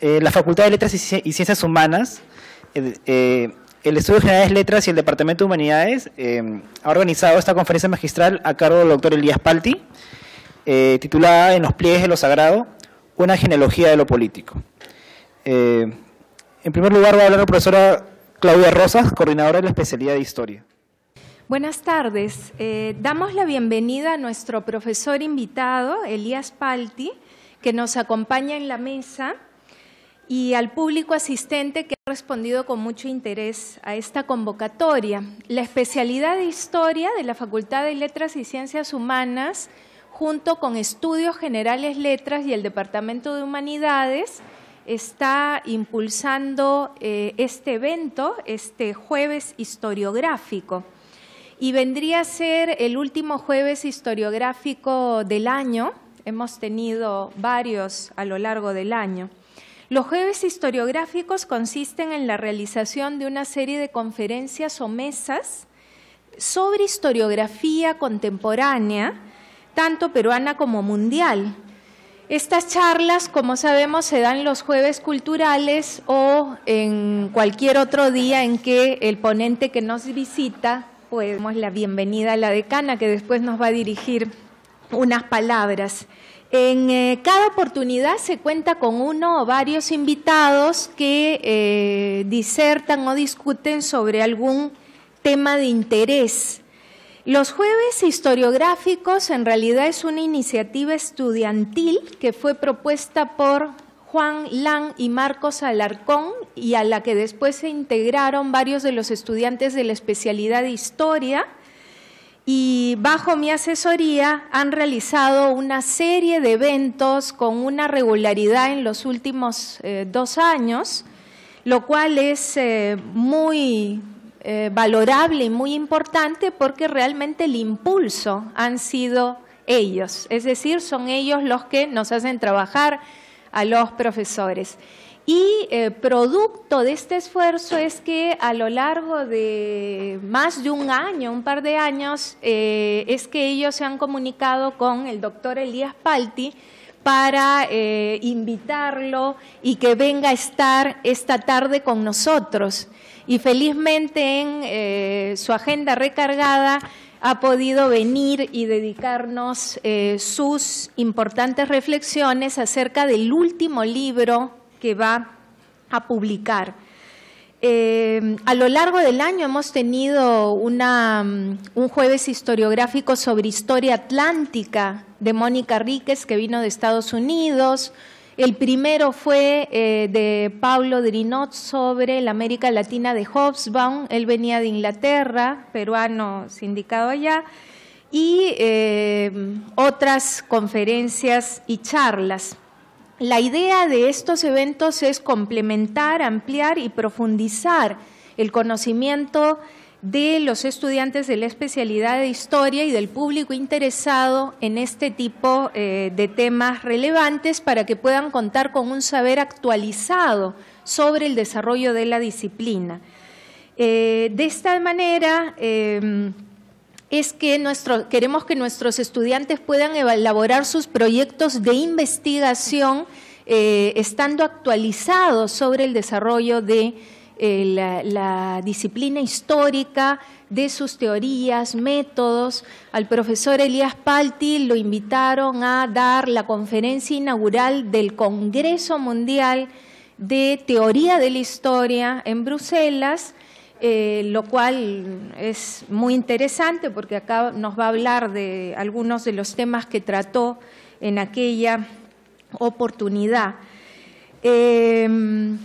Eh, la Facultad de Letras y Ciencias Humanas, eh, el Estudio de Generales Letras y el Departamento de Humanidades ha organizado esta conferencia magistral a cargo del doctor Elías Palti, titulada En los pliegues de lo sagrado, una genealogía de lo político. en primer lugar va a hablar la profesora Claudia Rosas, coordinadora de la especialidad de Historia. Buenas tardes. damos la bienvenida a nuestro profesor invitado, Elías Palti, que nos acompaña en la mesa y al público asistente que ha respondido con mucho interés a esta convocatoria. La especialidad de Historia de la Facultad de Letras y Ciencias Humanas, junto con Estudios Generales Letras y el Departamento de Humanidades, está impulsando eh, este evento, este jueves historiográfico. Y vendría a ser el último jueves historiográfico del año, hemos tenido varios a lo largo del año. Los jueves historiográficos consisten en la realización de una serie de conferencias o mesas sobre historiografía contemporánea, tanto peruana como mundial. Estas charlas, como sabemos, se dan los jueves culturales o en cualquier otro día en que el ponente que nos visita, pues damos la bienvenida a la decana que después nos va a dirigir unas palabras. En eh, cada oportunidad se cuenta con uno o varios invitados que eh, disertan o discuten sobre algún tema de interés. Los jueves historiográficos en realidad es una iniciativa estudiantil que fue propuesta por Juan Lang y Marcos Alarcón y a la que después se integraron varios de los estudiantes de la especialidad de historia y bajo mi asesoría han realizado una serie de eventos con una regularidad en los últimos eh, dos años, lo cual es eh, muy eh, valorable y muy importante porque realmente el impulso han sido ellos, es decir, son ellos los que nos hacen trabajar a los profesores. Y eh, producto de este esfuerzo es que a lo largo de más de un año, un par de años, eh, es que ellos se han comunicado con el doctor Elías Palti para eh, invitarlo y que venga a estar esta tarde con nosotros. Y felizmente en su agenda recargada ha podido venir y dedicarnos sus importantes reflexiones acerca del último libro que va a publicar. Eh, a lo largo del año hemos tenido una, mm, un jueves historiográfico sobre historia atlántica de Mónica Ríquez, que vino de Estados Unidos. El primero fue eh, de Pablo Drinot sobre la América Latina de Hobsbawm. Él venía de Inglaterra, peruano sindicado allá. Y eh, otras conferencias y charlas. La idea de estos eventos es complementar, ampliar y profundizar el conocimiento de los estudiantes de la especialidad de historia y del público interesado en este tipo eh, de temas relevantes para que puedan contar con un saber actualizado sobre el desarrollo de la disciplina. Eh, de esta manera, em, es que queremos que nuestros estudiantes puedan elaborar sus proyectos de investigación eh, estando actualizados sobre el desarrollo de eh, la, disciplina histórica, de sus teorías, métodos. Al profesor Elías Palti lo invitaron a dar la conferencia inaugural del Congreso Mundial de Teoría de la Historia en Bruselas eh, lo cual es muy interesante porque acá nos va a hablar de algunos de los temas que trató en aquella oportunidad. Em,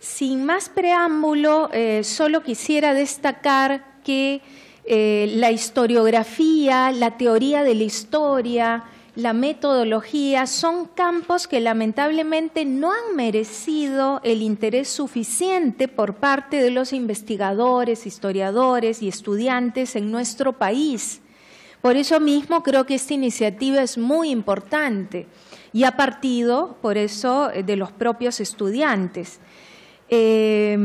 sin más preámbulo, eh, solo quisiera destacar que eh, la historiografía, la teoría de la historia, la metodología, son campos que lamentablemente no han merecido el interés suficiente por parte de los investigadores, historiadores y estudiantes en nuestro país. Por eso mismo creo que esta iniciativa es muy importante y ha partido, por eso, de los propios estudiantes. Eh,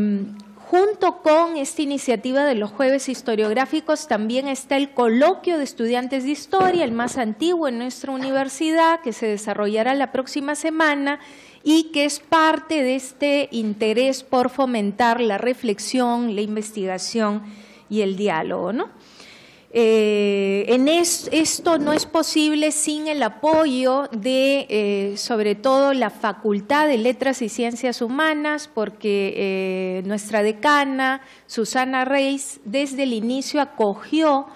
Junto con esta iniciativa de los jueves historiográficos también está el coloquio de estudiantes de historia, el más antiguo en nuestra universidad, que se desarrollará la próxima semana y que es parte de este interés por fomentar la reflexión, la investigación y el diálogo. ¿no? Eh, en esto no es posible sin el apoyo de, eh, sobre todo, la Facultad de Letras y Ciencias Humanas, porque eh, nuestra decana, Susana Reis, desde el inicio acogió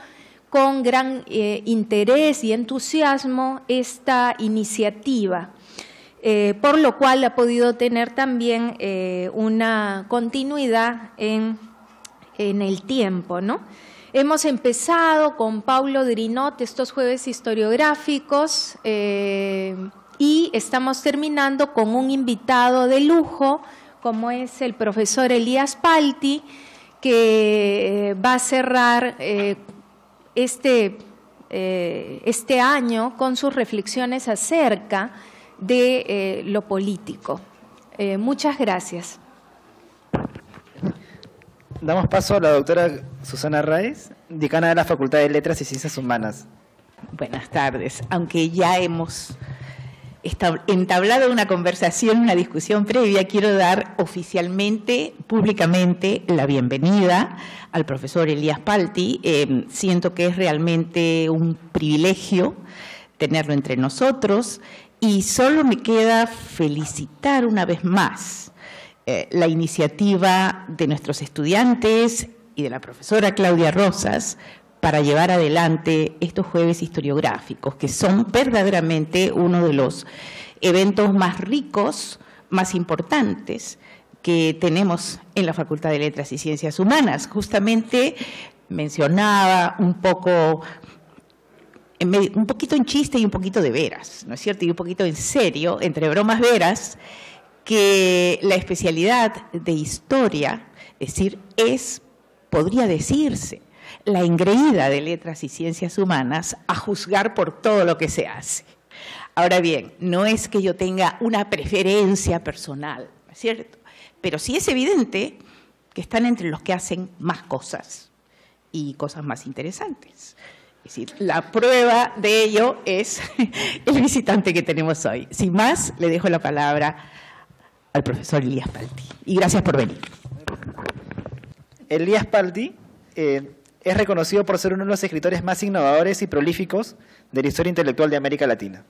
con gran interés y entusiasmo esta iniciativa. por lo cual ha podido tener también una continuidad en, en el tiempo, ¿no? Hemos empezado con Paulo Drinot estos jueves historiográficos eh, y estamos terminando con un invitado de lujo, como es el profesor Elías Palti, que eh, va a cerrar eh, este, este año con sus reflexiones acerca de lo político. muchas gracias. Damos paso a la doctora Susana Raiz, decana de la Facultad de Letras y Ciencias Humanas. Buenas tardes. Aunque ya hemos entablado una conversación, una discusión previa, quiero dar oficialmente, públicamente, la bienvenida al profesor Elías Palti. Eh, siento que es realmente un privilegio tenerlo entre nosotros y solo me queda felicitar una vez más eh, la iniciativa de nuestros estudiantes y de la profesora Claudia Rosas para llevar adelante estos jueves historiográficos, que son verdaderamente uno de los eventos más ricos, más importantes que tenemos en la Facultad de Letras y Ciencias Humanas. Justamente mencionaba un poco un poquito en chiste y un poquito de veras, ¿no es cierto? Y un poquito en serio, entre bromas veras, que la especialidad de historia, es decir, es, podría decirse, la engreída de letras y ciencias humanas a juzgar por todo lo que se hace. Ahora bien, no es que yo tenga una preferencia personal, cierto? Pero sí es evidente que están entre los que hacen más cosas y cosas más interesantes. Es decir, la prueba de ello es el visitante que tenemos hoy. Sin más, le dejo la palabra al profesor Elías Palti. Y gracias por venir. Elías Palti eh, es reconocido por ser uno de los escritores más innovadores y prolíficos de la historia intelectual de América Latina.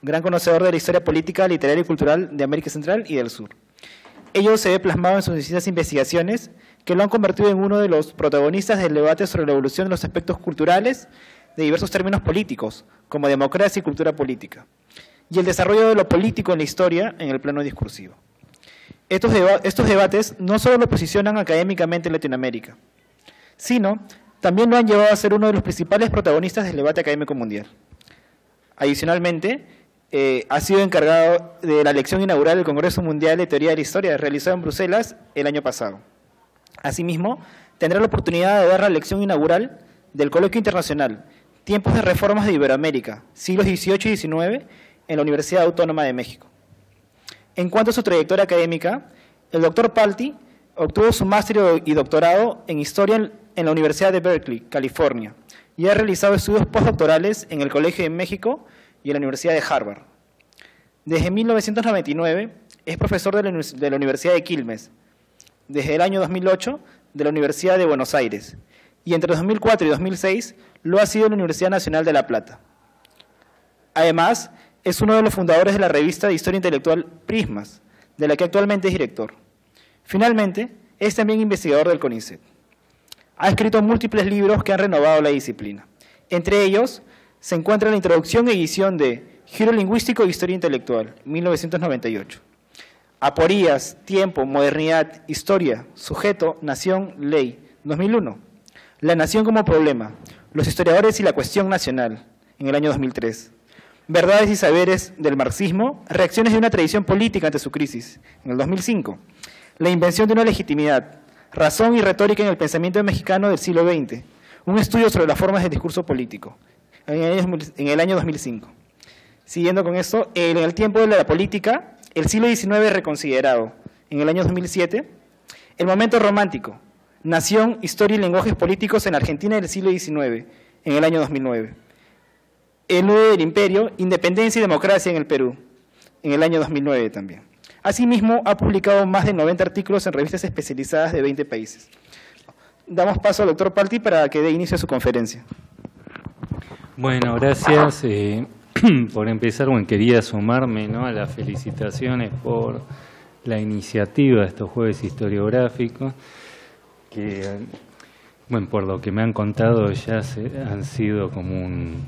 Gran conocedor de la historia política, literaria y cultural de América Central y del Sur. Ello se ve plasmado en sus distintas investigaciones que lo han convertido en uno de los protagonistas del debate sobre la evolución de los aspectos culturales de diversos términos políticos, como democracia y cultura política y el desarrollo de lo político en la historia en el plano discursivo. Estos, debates no solo lo posicionan académicamente en Latinoamérica, sino también lo han llevado a ser uno de los principales protagonistas del debate académico mundial. Adicionalmente, eh, ha sido encargado de la lección inaugural del Congreso Mundial de Teoría de la Historia, realizado en Bruselas el año pasado. Asimismo, tendrá la oportunidad de dar la lección inaugural del Coloquio Internacional, Tiempos de Reformas de Iberoamérica, siglos XVIII y XIX, en la Universidad Autónoma de México. En cuanto a su trayectoria académica, el doctor Palti obtuvo su máster y doctorado en Historia en la Universidad de Berkeley, California, y ha realizado estudios postdoctorales en el Colegio de México y en la Universidad de Harvard. Desde 1999 es profesor de la Universidad de Quilmes, desde el año 2008 de la Universidad de Buenos Aires, y entre 2004 y 2006 lo ha sido en la Universidad Nacional de La Plata. Además, es uno de los fundadores de la revista de historia intelectual Prismas, de la que actualmente es director. Finalmente, es también investigador del CONICET. Ha escrito múltiples libros que han renovado la disciplina. Entre ellos se encuentra la introducción e edición de Giro Lingüístico e Historia Intelectual, 1998. Aporías, Tiempo, Modernidad, Historia, Sujeto, Nación, Ley, 2001. La Nación como Problema, Los Historiadores y la Cuestión Nacional, en el año 2003. Verdades y saberes del marxismo, reacciones de una tradición política ante su crisis, en el 2005. La invención de una legitimidad, razón y retórica en el pensamiento mexicano del siglo XX, un estudio sobre las formas del discurso político, en el año 2005. Siguiendo con esto, en el tiempo de la política, el siglo XIX reconsiderado, en el año 2007, el momento romántico, nación, historia y lenguajes políticos en Argentina del siglo XIX, en el año 2009 el nudo del imperio, independencia y democracia en el Perú, en el año 2009 también. Asimismo, ha publicado más de 90 artículos en revistas especializadas de 20 países. Damos paso al doctor Palti para que dé inicio a su conferencia. Bueno, gracias. Eh, por empezar, bueno, quería sumarme ¿no? a las felicitaciones por la iniciativa de estos jueves historiográficos, que, bueno, por lo que me han contado, ya han sido como un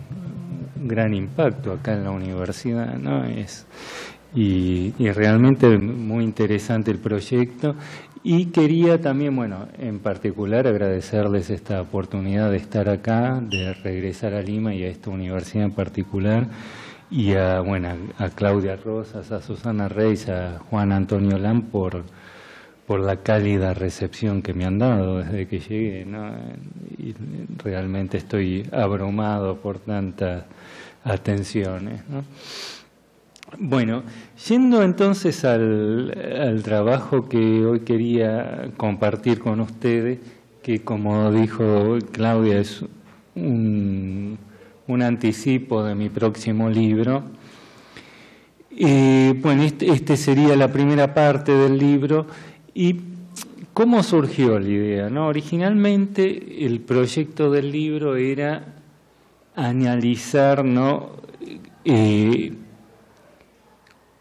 gran impacto acá en la universidad, ¿no? Es, y, realmente muy interesante el proyecto y quería también, bueno, en particular agradecerles esta oportunidad de estar acá, de regresar a Lima y a esta universidad en particular, y a, bueno, a Claudia Rosas, a Susana Reis, a Juan Antonio Lam por, por la cálida recepción que me han dado desde que llegué, ¿no? Y realmente estoy abrumado por tantas atenciones, ¿no? Bueno, yendo entonces al, trabajo que hoy quería compartir con ustedes, que como dijo Claudia es un, anticipo de mi próximo libro. Bueno, este, este, sería la primera parte del libro. ¿Y cómo surgió la idea? ¿no? Originalmente el proyecto del libro era analizar ¿no? Eh,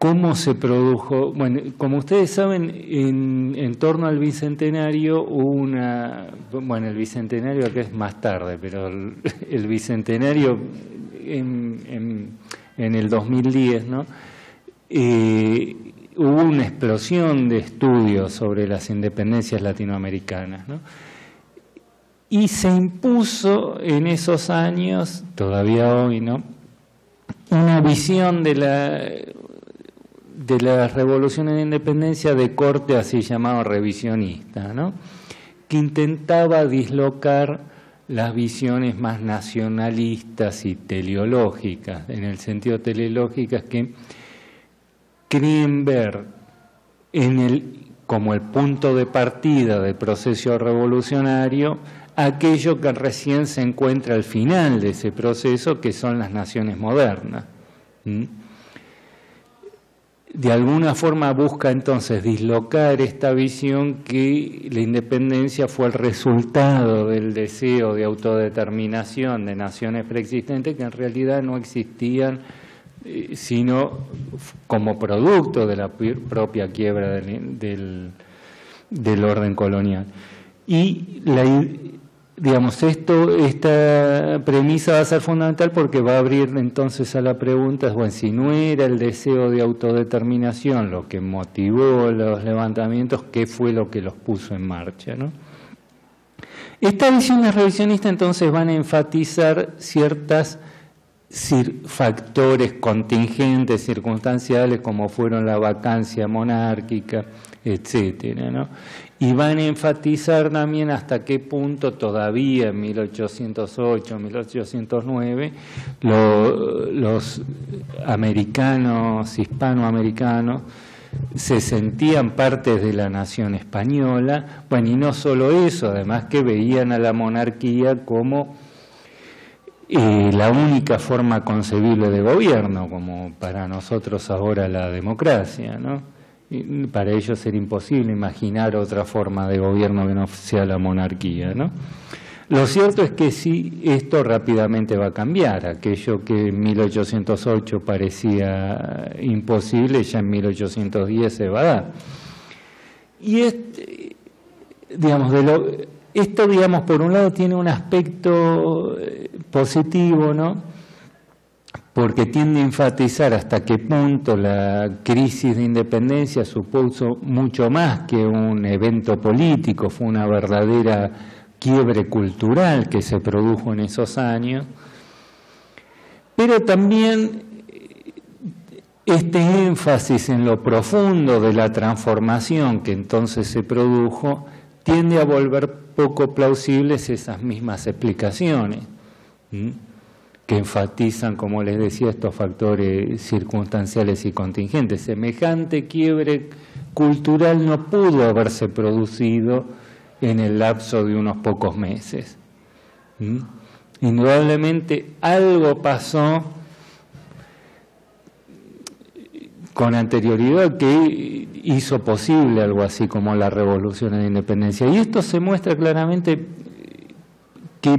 ¿Cómo se produjo? Bueno, como ustedes saben, en, torno al Bicentenario hubo una... Bueno, el Bicentenario acá es más tarde, pero el, Bicentenario en, el 2010, ¿no? Eh, hubo una explosión de estudios sobre las independencias latinoamericanas, ¿no? Y se impuso en esos años, todavía hoy, ¿no? Una visión de la de las revoluciones de independencia de corte así llamado revisionista, ¿no? que intentaba dislocar las visiones más nacionalistas y teleológicas, en el sentido teleológicas que creen ver en el, como el punto de partida del proceso revolucionario aquello que recién se encuentra al final de ese proceso, que son las naciones modernas de alguna forma busca entonces dislocar esta visión que la independencia fue el resultado del deseo de autodeterminación de naciones preexistentes que en realidad no existían eh, sino como producto de la propia quiebra del, orden colonial. Y la, digamos, esto, esta premisa va a ser fundamental porque va a abrir entonces a la pregunta, bueno, si no era el deseo de autodeterminación lo que motivó los levantamientos, ¿qué fue lo que los puso en marcha? ¿no? Estas visiones revisionistas entonces van a enfatizar ciertas factores contingentes, circunstanciales, como fueron la vacancia monárquica, etcétera, ¿no? Y van a enfatizar también hasta qué punto todavía en 1808, 1809 los americanos, hispanoamericanos, se sentían partes de la nación española, bueno, y no solo eso, además que veían a la monarquía como eh, la única forma concebible de gobierno, como para nosotros ahora la democracia, ¿no? Para ellos era imposible imaginar otra forma de gobierno que no sea la monarquía. ¿no? Lo cierto es que sí, esto rápidamente va a cambiar. Aquello que en 1808 parecía imposible, ya en 1810 se va a dar. Y este, digamos, de lo, esto, digamos, por un lado tiene un aspecto eh, positivo, ¿no? Porque tiende a enfatizar hasta qué punto la crisis de independencia supuso mucho más que un evento político, fue una verdadera quiebre cultural que se produjo en esos años, pero también este énfasis en lo profundo de la transformación que entonces se produjo tiende a volver poco plausibles esas mismas explicaciones que enfatizan, como les decía, estos factores circunstanciales y contingentes. Semejante quiebre cultural no pudo haberse producido en el lapso de unos pocos meses. ¿Mm? Indudablemente algo pasó con anterioridad que hizo posible algo así como la revolución de independencia. Y esto se muestra claramente que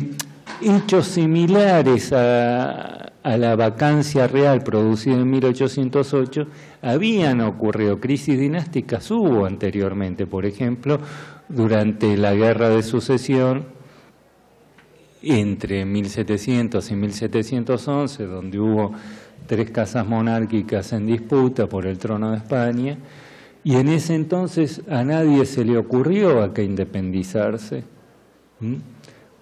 hechos similares a, la vacancia real producida en 1808 habían ocurrido, crisis dinásticas hubo anteriormente, por ejemplo, durante la Guerra de Sucesión entre 1700 y 1711, donde hubo tres casas monárquicas en disputa por el trono de España, y en ese entonces a nadie se le ocurrió a que independizarse.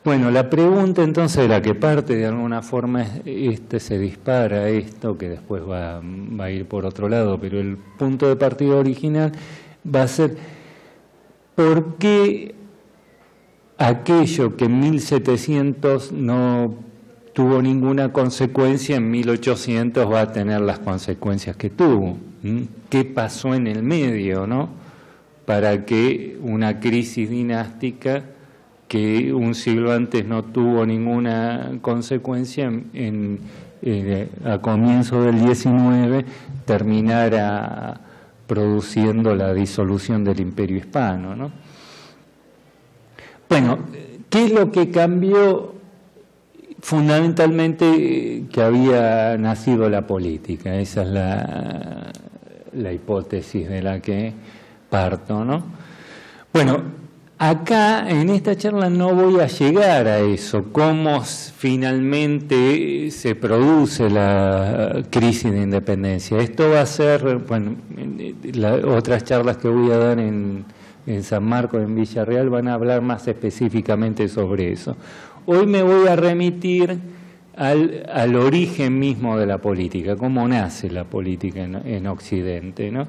Bueno, la pregunta entonces era que parte de alguna forma este se dispara esto, que después va, a ir por otro lado, pero el punto de partida original va a ser ¿por qué aquello que en 1700 no tuvo ninguna consecuencia, en 1800 va a tener las consecuencias que tuvo. ¿Qué pasó en el medio, no? Para que una crisis dinástica que un siglo antes no tuvo ninguna consecuencia, en, eh, a comienzo del 19 terminara produciendo la disolución del imperio hispano, ¿no? Bueno, ¿qué es lo que cambió fundamentalmente que había nacido la política? Esa es la, la hipótesis de la que parto, ¿no? Bueno, acá en esta charla no voy a llegar a eso, cómo finalmente se produce la crisis de independencia. Esto va a ser, bueno, las otras charlas que voy a dar en en San Marcos, en Villarreal, van a hablar más específicamente sobre eso. Hoy me voy a remitir al, origen mismo de la política, cómo nace la política en, Occidente. ¿no?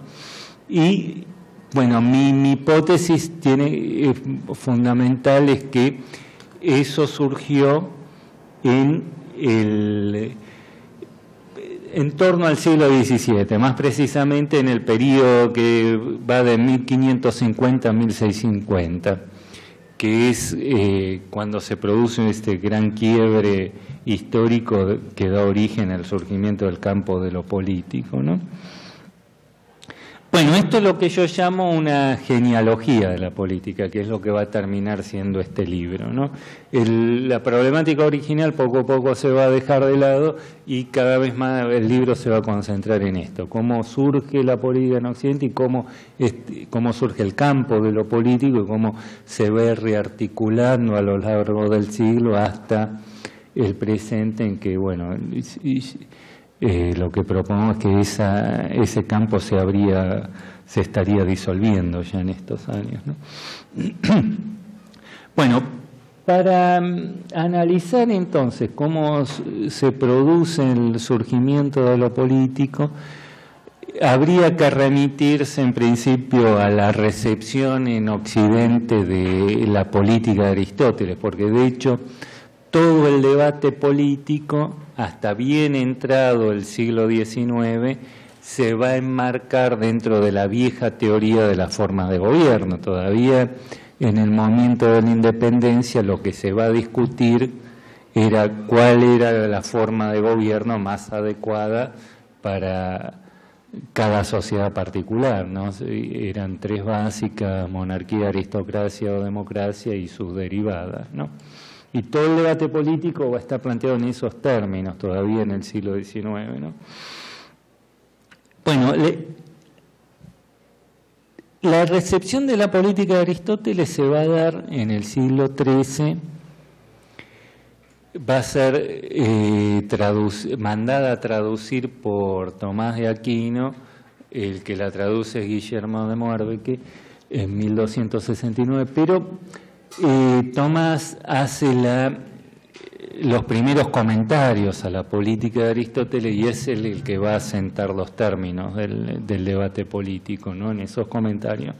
Y bueno, mi, hipótesis tiene, fundamental es que eso surgió en el en torno al siglo XVII, más precisamente en el periodo que va de 1550 a 1650, que es eh, cuando se produce este gran quiebre histórico que da origen al surgimiento del campo de lo político. ¿no? Bueno, esto es lo que yo llamo una genealogía de la política, que es lo que va a terminar siendo este libro. ¿no? la problemática original poco a poco se va a dejar de lado y cada vez más el libro se va a concentrar en esto, cómo surge la política en Occidente y cómo, cómo surge el campo de lo político y cómo se ve rearticulando a lo largo del siglo hasta el presente en que, bueno, eh, lo que propongo es que esa, ese campo se habría, se estaría disolviendo ya en estos años. bueno, para mm, analizar entonces cómo se produce el surgimiento de lo político, habría que remitirse en principio a la recepción en Occidente de la política de Aristóteles, porque de hecho todo el debate político hasta bien entrado el siglo XIX, se va a enmarcar dentro de la vieja teoría de las formas de gobierno. Todavía en el momento de la independencia lo que se va a discutir era cuál era la forma de gobierno más adecuada para cada sociedad particular, ¿no? Eran tres básicas, monarquía, aristocracia o democracia y sus derivadas, ¿no? Y todo el debate político va a estar planteado en esos términos todavía en el siglo XIX. ¿no? Bueno, la recepción de la política de Aristóteles se va a dar en el siglo XIII, va a ser eh, mandada a traducir por Tomás de Aquino, el que la traduce es Guillermo de Moerbeque en 1269, pero Tomás hace la, los primeros comentarios a la política de Aristóteles y es el que va a sentar los términos del, debate político ¿no? en esos comentarios.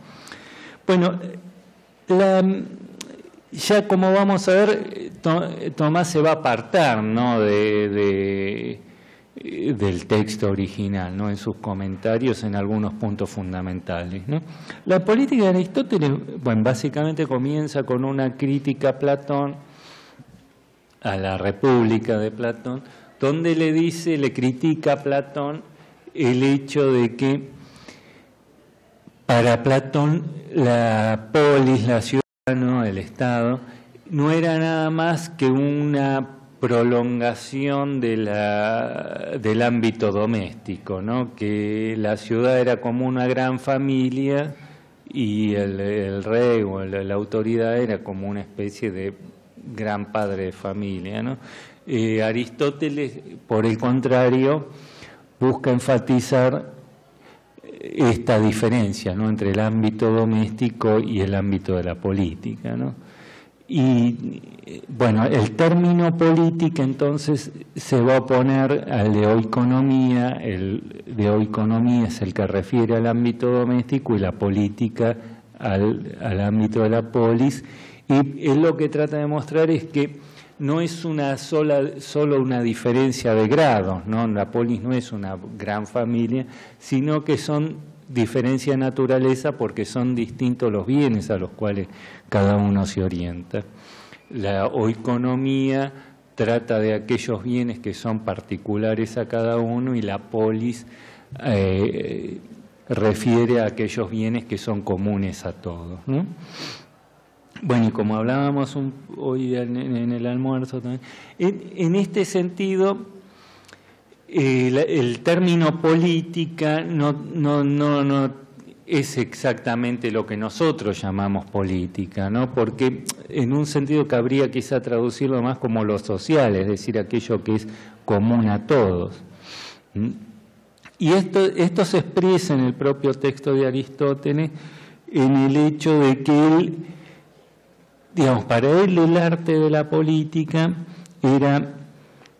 Bueno, ya como vamos a ver, Tomás se va a apartar ¿no? de eh, del texto original, ¿no? en sus comentarios en algunos puntos fundamentales. ¿no? La política de Aristóteles, bueno, básicamente comienza con una crítica a Platón, a la República de Platón, donde le dice, le critica a Platón el hecho de que para Platón la polis, la ciudad, el Estado, no era nada más que una prolongación de la, del ámbito doméstico, ¿no? que la ciudad era como una gran familia y el, rey o la, autoridad era como una especie de gran padre de familia. ¿no? Eh, Aristóteles, por el contrario, busca enfatizar esta diferencia ¿no? entre el ámbito doméstico y el ámbito de la política. ¿no? Y bueno, el término política entonces se va a oponer al de oeconomía, el de oeconomía es el que refiere al ámbito doméstico y la política al, al ámbito de la polis, y él lo que trata de mostrar es que no es una sola, solo una diferencia de grados, ¿no? la polis no es una gran familia, sino que son diferencia de naturaleza porque son distintos los bienes a los cuales cada uno se orienta. La oeconomía trata de aquellos bienes que son particulares a cada uno y la polis eh, refiere a aquellos bienes que son comunes a todos. Bueno, y como hablábamos hoy en, el almuerzo también, en este sentido, el, término política no, no, no, no es exactamente lo que nosotros llamamos política, ¿no? porque en un sentido cabría quizá traducirlo más como lo social, es decir, aquello que es común a todos. Y esto, esto se expresa en el propio texto de Aristóteles en el hecho de que él, digamos, para él el arte de la política era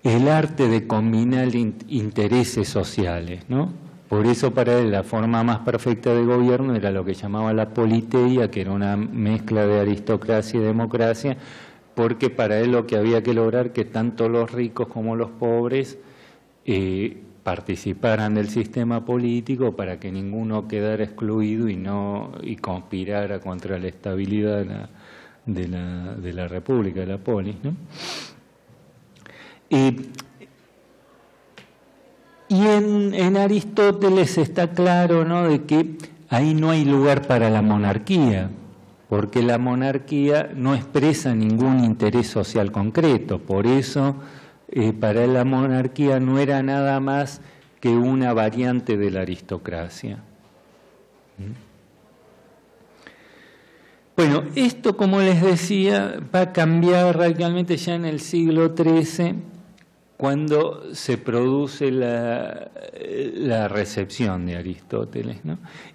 el arte de combinar intereses sociales, ¿no? Por eso para él la forma más perfecta de gobierno era lo que llamaba la politeia, que era una mezcla de aristocracia y democracia, porque para él lo que había que lograr que tanto los ricos como los pobres eh, participaran del sistema político para que ninguno quedara excluido y no y conspirara contra la estabilidad de la, de la, de la República, de la polis. ¿no? Y en, Aristóteles está claro ¿no? de que ahí no hay lugar para la monarquía, porque la monarquía no expresa ningún interés social concreto. Por eso, eh, para la monarquía no era nada más que una variante de la aristocracia. Bueno, esto, como les decía, va a cambiar radicalmente ya en el siglo XIII cuando se produce la, recepción de Aristóteles.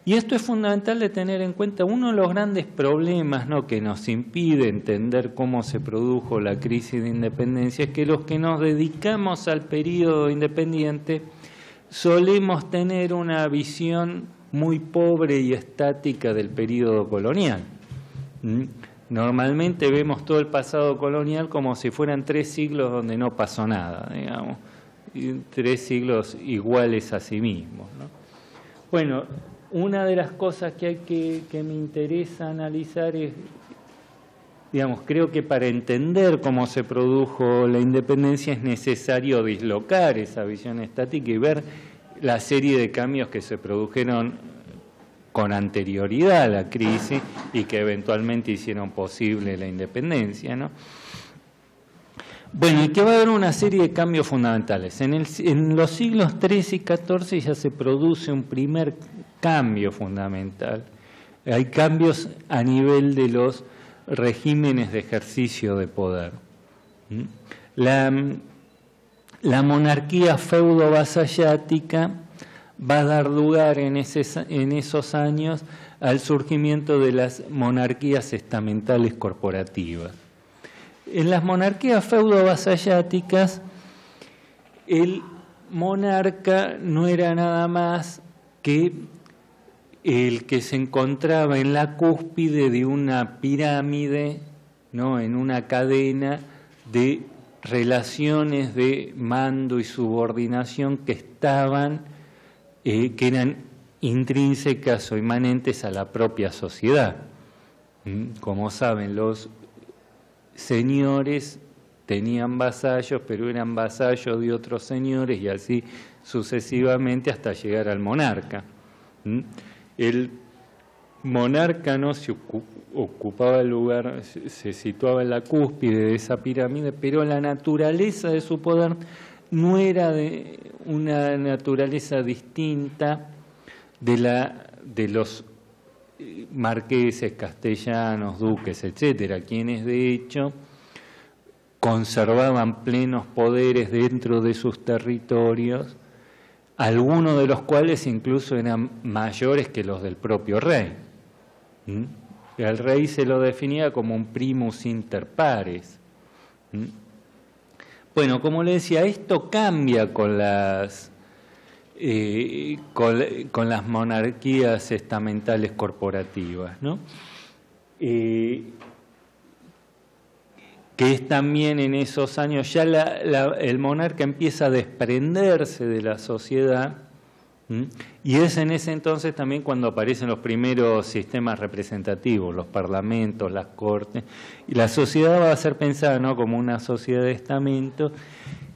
Y esto es fundamental de tener en cuenta. Uno de los grandes problemas ¿no? que nos impide entender cómo se produjo la crisis de independencia es que los que nos dedicamos al periodo independiente solemos tener una visión muy pobre y estática del periodo colonial. Normalmente vemos todo el pasado colonial como si fueran tres siglos donde no pasó nada, digamos, y tres siglos iguales a sí mismos. Bueno, una de las cosas que hay que, que me interesa analizar es, digamos, creo que para entender cómo se produjo la independencia es necesario dislocar esa visión estática y ver la serie de cambios que se produjeron con anterioridad a la crisis y que eventualmente hicieron posible la independencia. ¿no? Bueno, y que va a haber una serie de cambios fundamentales. En, los siglos XIII y XIV ya se produce un primer cambio fundamental. Hay cambios a nivel de los regímenes de ejercicio de poder. La, la monarquía feudo-vasallática va a dar lugar en, esos años al surgimiento de las monarquías estamentales corporativas. En las monarquías feudo-vasalláticas, el monarca no era nada más que el que se encontraba en la cúspide de una pirámide, ¿no? en una cadena de relaciones de mando y subordinación que estaban eh, que eran intrínsecas o inmanentes a la propia sociedad. ¿Mm? Como saben, los señores tenían vasallos, pero eran vasallos de otros señores y así sucesivamente hasta llegar al monarca. El monarca no se ocupaba el lugar, se situaba en la cúspide de esa pirámide, pero la naturaleza de su poder no era de una naturaleza distinta de la de los eh, marqueses, castellanos, duques, etcétera, quienes de hecho conservaban plenos poderes dentro de sus territorios, algunos de los cuales incluso eran mayores que los del propio rey. El rey se lo definía como un primus inter pares. Bueno, como le decía, esto cambia con las, eh, con, las monarquías estamentales corporativas, ¿no? Eh, que es también en esos años ya el monarca empieza a desprenderse de la sociedad y es en ese entonces también cuando aparecen los primeros sistemas representativos, los parlamentos, las cortes, y la sociedad va a ser pensada ¿no? como una sociedad de estamento.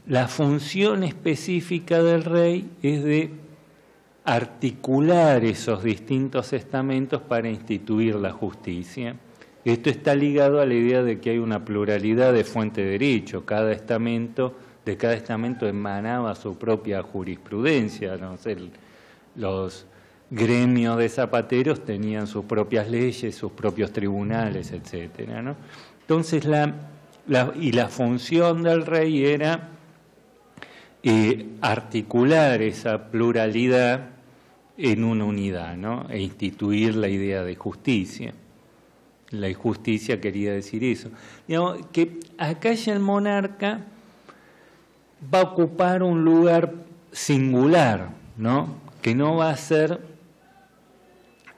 La función específica del rey es de articular esos distintos estamentos para instituir la justicia. Esto está ligado a la idea de que hay una pluralidad de fuente de derecho. Cada estamento, de cada estamento emanaba su propia jurisprudencia. los gremios de zapateros tenían sus propias leyes, sus propios tribunales. ¿no? Entonces, la, y la función del rey era eh, articular esa pluralidad en una unidad, ¿no? e instituir la idea de justicia. La injusticia quería decir eso. Que acá ya el monarca va a ocupar un lugar singular, ¿no? que no va a ser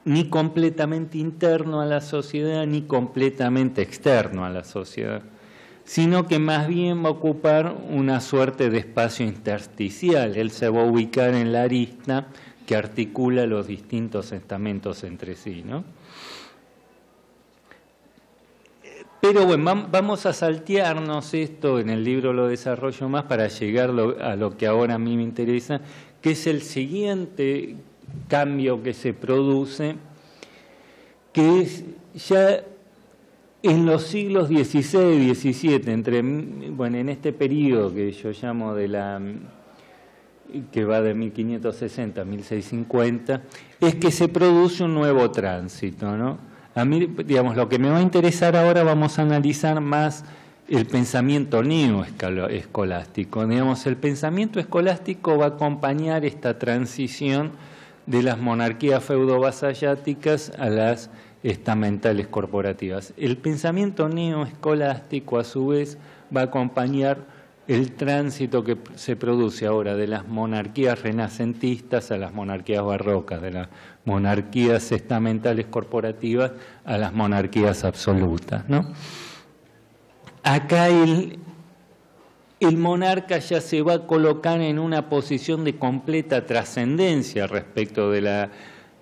ni completamente interno a la sociedad ni completamente externo a la sociedad, sino que más bien va a ocupar una suerte de espacio intersticial. Él se va a ubicar en la arista que articula los distintos estamentos entre sí, ¿no? Pero bueno, vamos a saltearnos esto, en el libro lo desarrollo más para llegar a lo que ahora a mí me interesa, que es el siguiente cambio que se produce, que es ya en los siglos XVI y XVII, entre, bueno, en este periodo que yo llamo de la que va de 1560 a 1650, es que se produce un nuevo tránsito, ¿no? A mí, digamos, lo que me va a interesar ahora vamos a analizar más el pensamiento neoescolástico. Digamos, el pensamiento escolástico va a acompañar esta transición de las monarquías feudo-vasalláticas a las estamentales corporativas. El pensamiento neoescolástico, a su vez, va a acompañar el tránsito que se produce ahora de las monarquías renacentistas a las monarquías barrocas, de las monarquías estamentales corporativas a las monarquías absolutas. Acá el, el monarca ya se va a colocar en una posición de completa trascendencia respecto de la,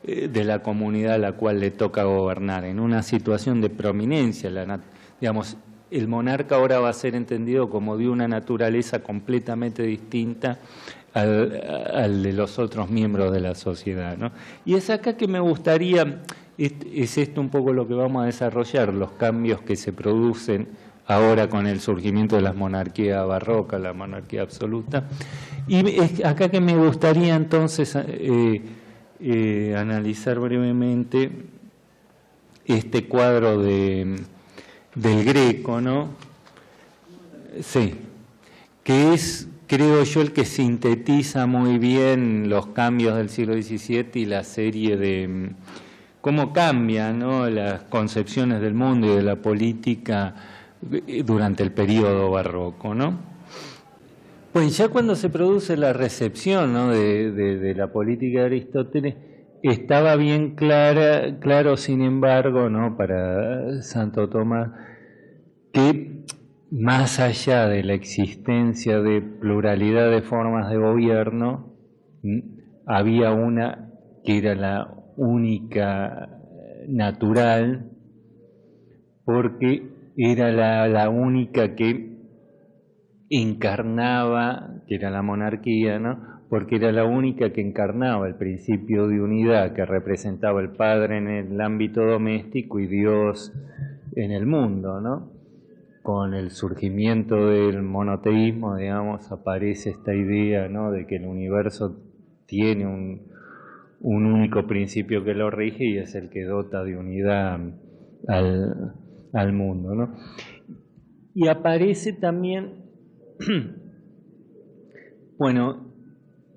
eh, de la comunidad a la cual le toca gobernar, en una situación de prominencia. La, digamos, el monarca ahora va a ser entendido como de una naturaleza completamente distinta al, de los otros miembros de la sociedad. ¿no? Y es acá que me gustaría, es, esto un poco lo que vamos a desarrollar, los cambios que se producen ahora con el surgimiento de la monarquía barroca, la monarquía absoluta. Y es acá que me gustaría entonces eh, eh, analizar brevemente este cuadro de del Greco, ¿no? Sí, que es, creo yo, el que sintetiza muy bien los cambios del siglo XVII y la serie de mm, cómo cambian ¿no? las concepciones del mundo y de la política eh, durante el periodo barroco, ¿no? Pues ya cuando se produce la recepción ¿no? de, de la política de Aristóteles, estaba bien clara, claro, sin embargo, ¿no? para Santo Tomás, que más allá de la existencia de pluralidad de formas de gobierno, había una que era la única natural, porque era la, la única que encarnaba, que era la monarquía, ¿no? Porque era la única que encarnaba el principio de unidad que representaba el Padre en el ámbito doméstico y Dios en el mundo, ¿no? Con el surgimiento del monoteísmo, digamos, aparece esta idea, ¿no? De que el universo tiene un, único principio que lo rige y es el que dota de unidad al, al mundo, ¿no? Y aparece también, bueno,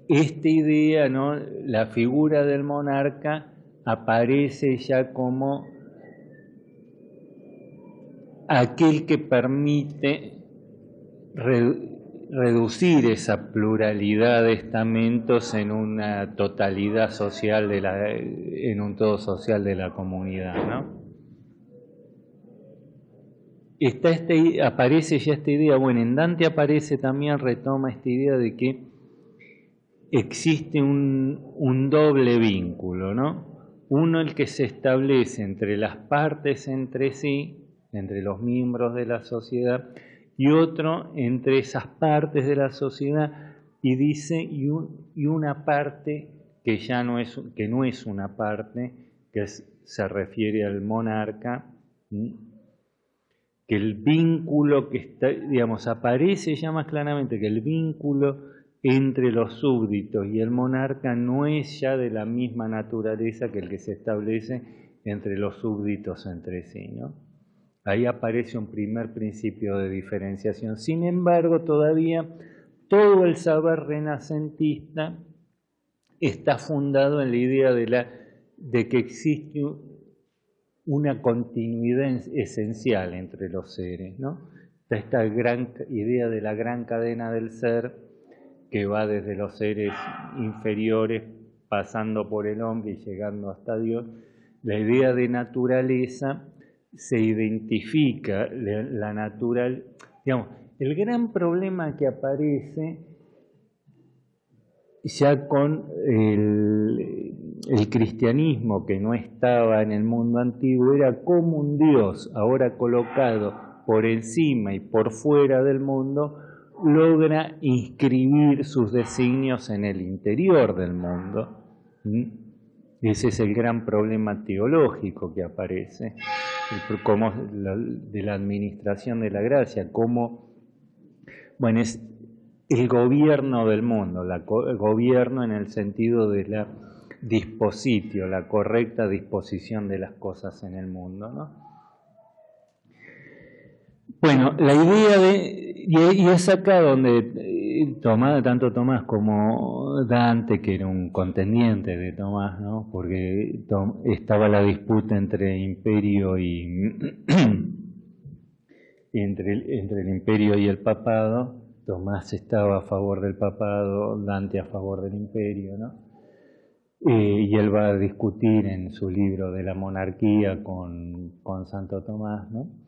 esta idea, ¿no? la figura del monarca aparece ya como aquel que permite reducir esa pluralidad de estamentos en una totalidad social de la, en un todo social de la comunidad, ¿no? Está este, aparece ya esta idea, bueno, en Dante aparece también, retoma esta idea de que existe un, doble vínculo, ¿no? Uno el que se establece entre las partes entre sí, entre los miembros de la sociedad, y otro entre esas partes de la sociedad y dice y, una parte que ya no es que no es una parte que se refiere al monarca que el vínculo que está digamos aparece ya más claramente que el vínculo entre los súbditos y el monarca no es ya de la misma naturaleza que el que se establece entre los súbditos entre sí. Ahí aparece un primer principio de diferenciación. Sin embargo, todavía todo el saber renacentista está fundado en la idea de, que existe una continuidad esencial entre los seres. Esta gran idea de la gran cadena del ser que va desde los seres inferiores, pasando por el hombre y llegando hasta Dios, la idea de naturaleza se identifica, la natural, digamos, el gran problema que aparece ya con el, el, cristianismo que no estaba en el mundo antiguo era como un Dios ahora colocado por encima y por fuera del mundo logra inscribir sus designios en el interior del mundo. Ese es el gran problema teológico que aparece, como de la administración de la gracia, como, bueno, es el gobierno del mundo, el gobierno en el sentido de la dispositio, la correcta disposición de las cosas en el mundo, ¿no? Bueno, la idea de, y es acá donde eh, Tomás, tanto Tomás como Dante, que era un contendiente de Tomás, ¿no? porque estaba la disputa entre imperio y entre, el, entre el imperio y el papado, Tomás estaba a favor del papado, Dante a favor del imperio, ¿no? Eh, y él va a discutir en su libro de la monarquía con, con Santo Tomás, ¿no?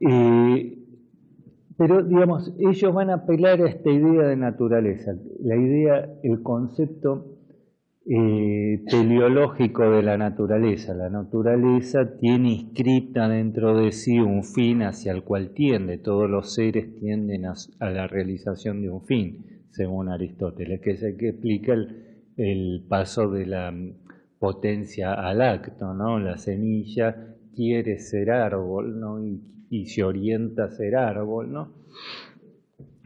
Eh, pero, digamos, ellos van a apelar a esta idea de naturaleza, la idea, el concepto eh, teleológico de la naturaleza. La naturaleza tiene inscrita dentro de sí un fin hacia el cual tiende. Todos los seres tienden a, la realización de un fin, según Aristóteles, que es el que explica el, paso de la potencia al acto, ¿no? La semilla quiere ser árbol, ¿no? y se orienta a ser árbol, ¿no?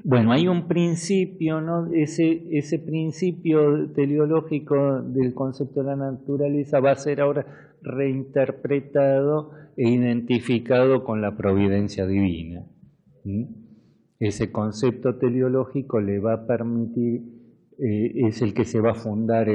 Bueno, hay un principio, ¿no? Ese, principio teleológico del concepto de la naturaleza va a ser ahora reinterpretado e identificado con la providencia divina. Ese concepto teleológico le va a permitir, eh, es el que se va a fundar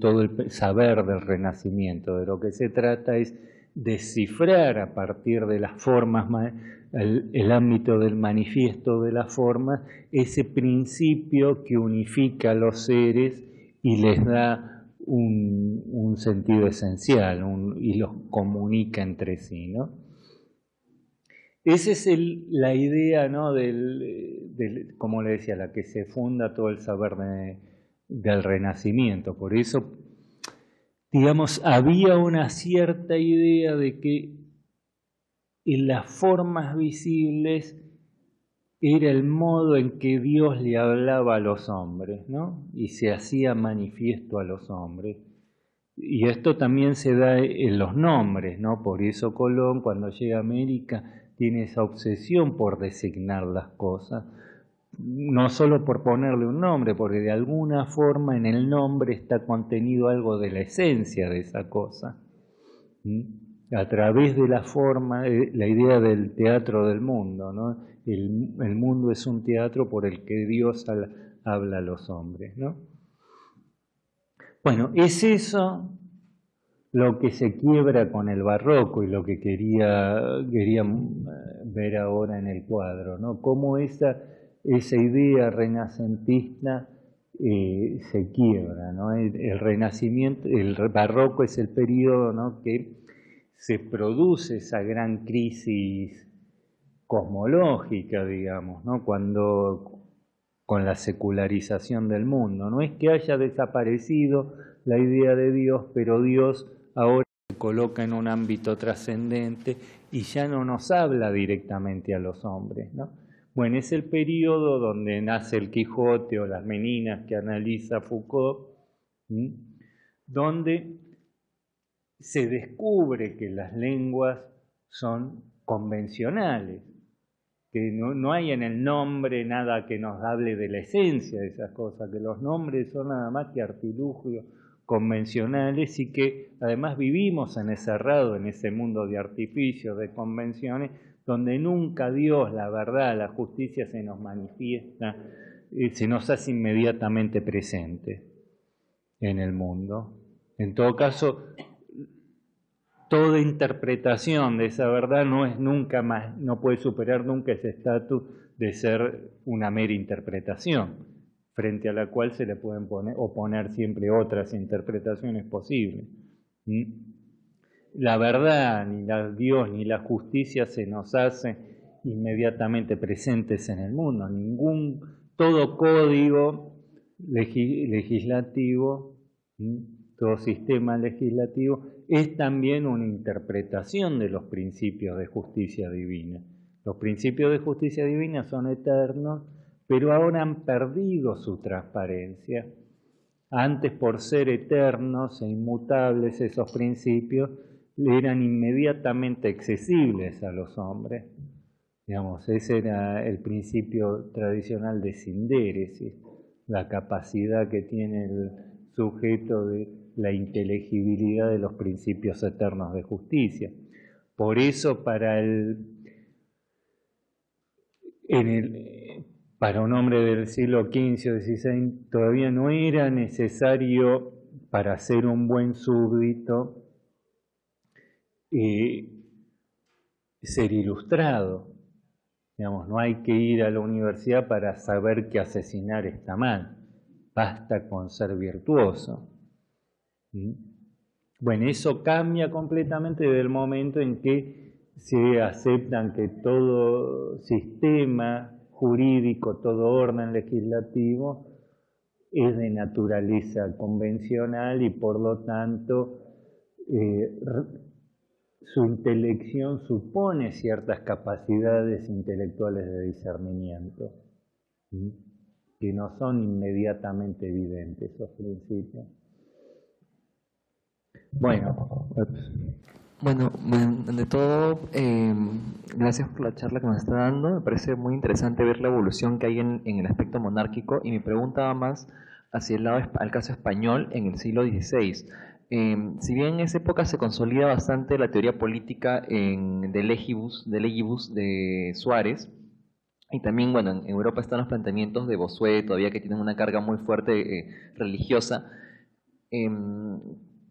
todo el saber del renacimiento. De lo que se trata es descifrar a partir de las formas, el, ámbito del manifiesto de las formas, ese principio que unifica a los seres y les da un, sentido esencial y los comunica entre sí. ¿no? Esa es la idea, ¿no? Del, como le decía, la que se funda todo el saber del renacimiento. Por eso digamos, había una cierta idea de que en las formas visibles era el modo en que Dios le hablaba a los hombres, ¿no? Y se hacía manifiesto a los hombres. Y esto también se da en los nombres, ¿no? Por eso Colón, cuando llega a América, tiene esa obsesión por designar las cosas, no solo por ponerle un nombre, porque de alguna forma en el nombre está contenido algo de la esencia de esa cosa. A través de la forma, la idea del teatro del mundo, ¿no? El, el mundo es un teatro por el que Dios habla a los hombres, ¿no? Bueno, es eso lo que se quiebra con el barroco y lo que quería, quería eh, ver ahora en el cuadro, ¿no? Cómo esa, esa idea renacentista eh, se quiebra, ¿no? El, renacimiento, el barroco es el periodo ¿no? que se produce esa gran crisis cosmológica, digamos, ¿no? Cuando con la secularización del mundo. No es que haya desaparecido la idea de Dios, pero Dios ahora se coloca en un ámbito trascendente y ya no nos habla directamente a los hombres. ¿no? Bueno, es el periodo donde nace el Quijote o las meninas que analiza Foucault, donde se descubre que las lenguas son convencionales, que no, hay en el nombre nada que nos hable de la esencia de esas cosas, que los nombres son nada más que artilugios convencionales y que además vivimos encerrados en ese mundo de artificios, de convenciones, donde nunca Dios, la verdad, la justicia se nos manifiesta, se nos hace inmediatamente presente en el mundo. En todo caso, toda interpretación de esa verdad no es nunca más, no puede superar nunca ese estatus de ser una mera interpretación, frente a la cual se le pueden poner, oponer siempre otras interpretaciones posibles. La verdad, ni la Dios, ni la justicia se nos hace inmediatamente presentes en el mundo. Ningún, todo código legislativo, todo sistema legislativo es también una interpretación de los principios de justicia divina. Los principios de justicia divina son eternos, pero ahora han perdido su transparencia. Antes, por ser eternos e inmutables esos principios, eran inmediatamente accesibles a los hombres. Digamos, ese era el principio tradicional de sindéresis, la capacidad que tiene el sujeto de la inteligibilidad de los principios eternos de justicia. Por eso para el, para un hombre del siglo XV o XVI todavía no era necesario para ser un buen súbdito eh, ser ilustrado. Digamos, no hay que ir a la universidad para saber que asesinar está mal. Basta con ser virtuoso. Bueno, eso cambia completamente desde el momento en que se aceptan que todo sistema jurídico, todo orden legislativo es de naturaleza convencional y por lo tanto eh, su intelección supone ciertas capacidades intelectuales de discernimiento que no son inmediatamente evidentes esos principios. Bueno, bueno, de todo, eh, gracias por la charla que nos está dando. Me parece muy interesante ver la evolución que hay en, el aspecto monárquico y mi pregunta va más hacia el lado al caso español en el siglo XVI. Eh, si bien en esa época se consolida bastante la teoría política en, de, legibus, de legibus de Suárez, y también, bueno, en Europa están los planteamientos de Bossuet, todavía que tienen una carga muy fuerte eh, religiosa. Em,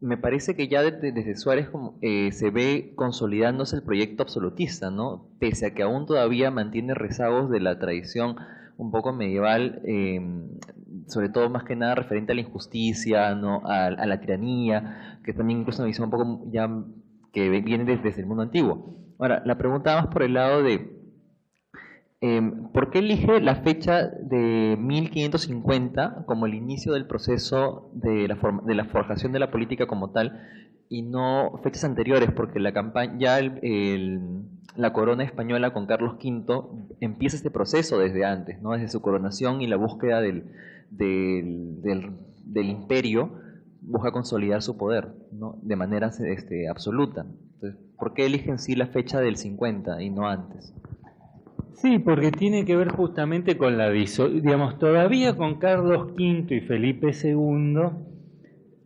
me parece que ya desde, Suárez eh, se ve consolidándose el proyecto absolutista, ¿no? Pese a que aún todavía mantiene rezagos de la tradición un poco medieval, em, sobre todo más que nada referente a la injusticia, ¿no? A, la tiranía, que también incluso una visión un poco ya que viene desde, el mundo antiguo. Ahora, la pregunta más por el lado de Em, ¿Por qué elige la fecha de 1550 como el inicio del proceso de la, de la forjación de la política como tal y no fechas anteriores? Porque la campaña, ya la corona española con Carlos V empieza este proceso desde antes, ¿no? desde su coronación y la búsqueda del, del, imperio, busca consolidar su poder de manera este, absoluta. Entonces, ¿Por qué eligen sí la fecha del 50 y no antes? Sí, porque tiene que ver justamente con la digamos, todavía con Carlos V y Felipe II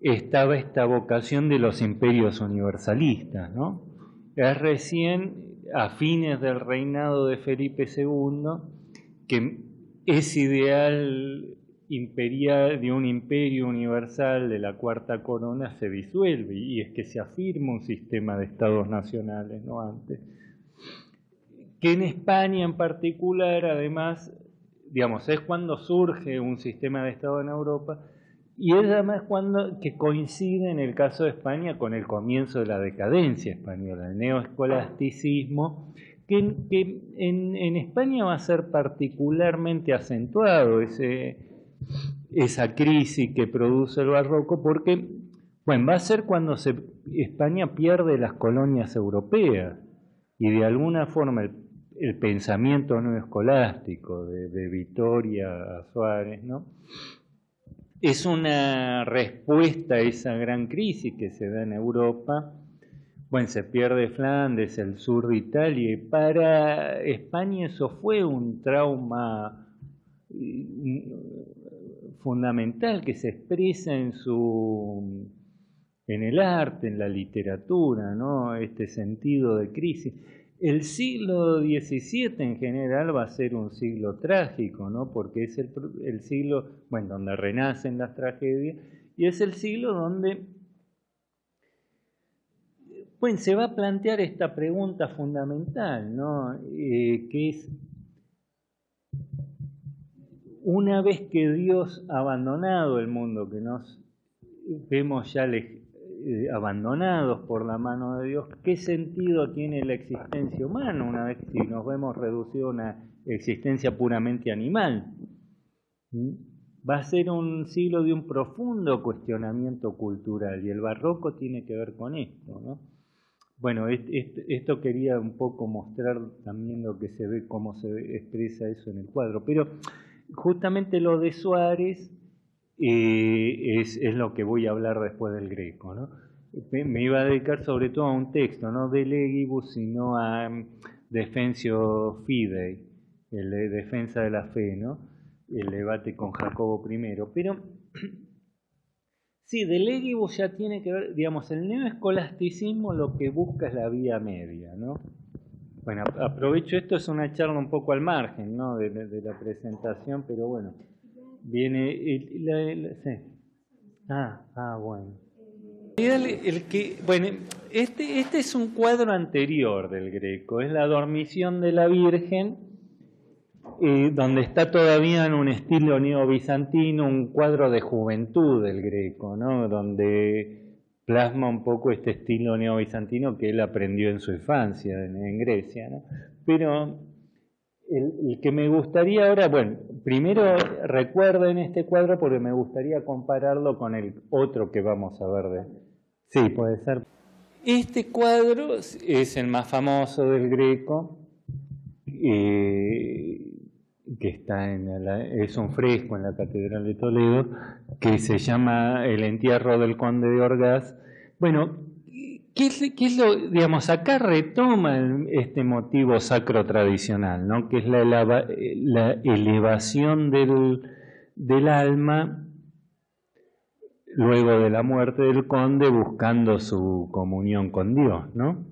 estaba esta vocación de los imperios universalistas, ¿no? Es recién a fines del reinado de Felipe II que ese ideal imperial de un imperio universal de la cuarta corona se disuelve y es que se afirma un sistema de estados nacionales, no antes que en España en particular, además, digamos, es cuando surge un sistema de Estado en Europa, y es además cuando que coincide en el caso de España con el comienzo de la decadencia española, el neoescolasticismo, que, en, España va a ser particularmente acentuado esa crisis que produce el barroco, porque bueno, va a ser cuando se, España pierde las colonias europeas y de alguna forma el el pensamiento no escolástico de, de Vitoria Suárez, ¿no? Es una respuesta a esa gran crisis que se da en Europa. Bueno, se pierde Flandes, el sur de Italia, y para España eso fue un trauma mm, fundamental que se expresa en su en el arte, en la literatura, ¿no? Este sentido de crisis. El siglo XVII en general va a ser un siglo trágico, ¿no? Porque es el, siglo, bueno, donde renacen las tragedias y es el siglo donde, bueno, se va a plantear esta pregunta fundamental, ¿no? Eh, que es, una vez que Dios ha abandonado el mundo, que nos vemos ya eh, abandonados por la mano de Dios, ¿qué sentido tiene la existencia humana una vez que nos vemos reducido a una existencia puramente animal? ¿Mm? Va a ser un siglo de un profundo cuestionamiento cultural y el barroco tiene que ver con esto, ¿no? Bueno, esto quería un poco mostrar también lo que se ve, cómo se expresa eso en el cuadro, pero justamente lo de Suárez eh, es, es, lo que voy a hablar después del greco. ¿no? Me, iba a dedicar sobre todo a un texto, no de Legibus, sino a um, Defensio Fidei, el de defensa de la fe, ¿no? el debate con Jacobo I. Pero sí, de Legibus ya tiene que ver, digamos, el neoescolasticismo lo que busca es la vía media, ¿no? Bueno, aprovecho esto, es una charla un poco al margen, ¿no? de la presentación, pero bueno viene el, sí. ah, ah, bueno. El, que, bueno, este, este es un cuadro anterior del Greco, es la dormición de la Virgen, eh, donde está todavía en un estilo neobizantino, un cuadro de juventud del Greco, ¿no? donde plasma un poco este estilo neobizantino que él aprendió en su infancia en, en Grecia. ¿no? Pero el, que me gustaría ahora, bueno, primero recuerden este cuadro porque me gustaría compararlo con el otro que vamos a ver de... Sí, puede ser. Este cuadro es el más famoso del Greco, eh, que está en es un fresco en la Catedral de Toledo, que se llama El entierro del conde de Orgaz. Bueno, ¿Qué es, lo, digamos, acá retoma este motivo sacro tradicional, ¿no? que es la, la elevación del, del, alma luego de la muerte del conde buscando su comunión con Dios, ¿no?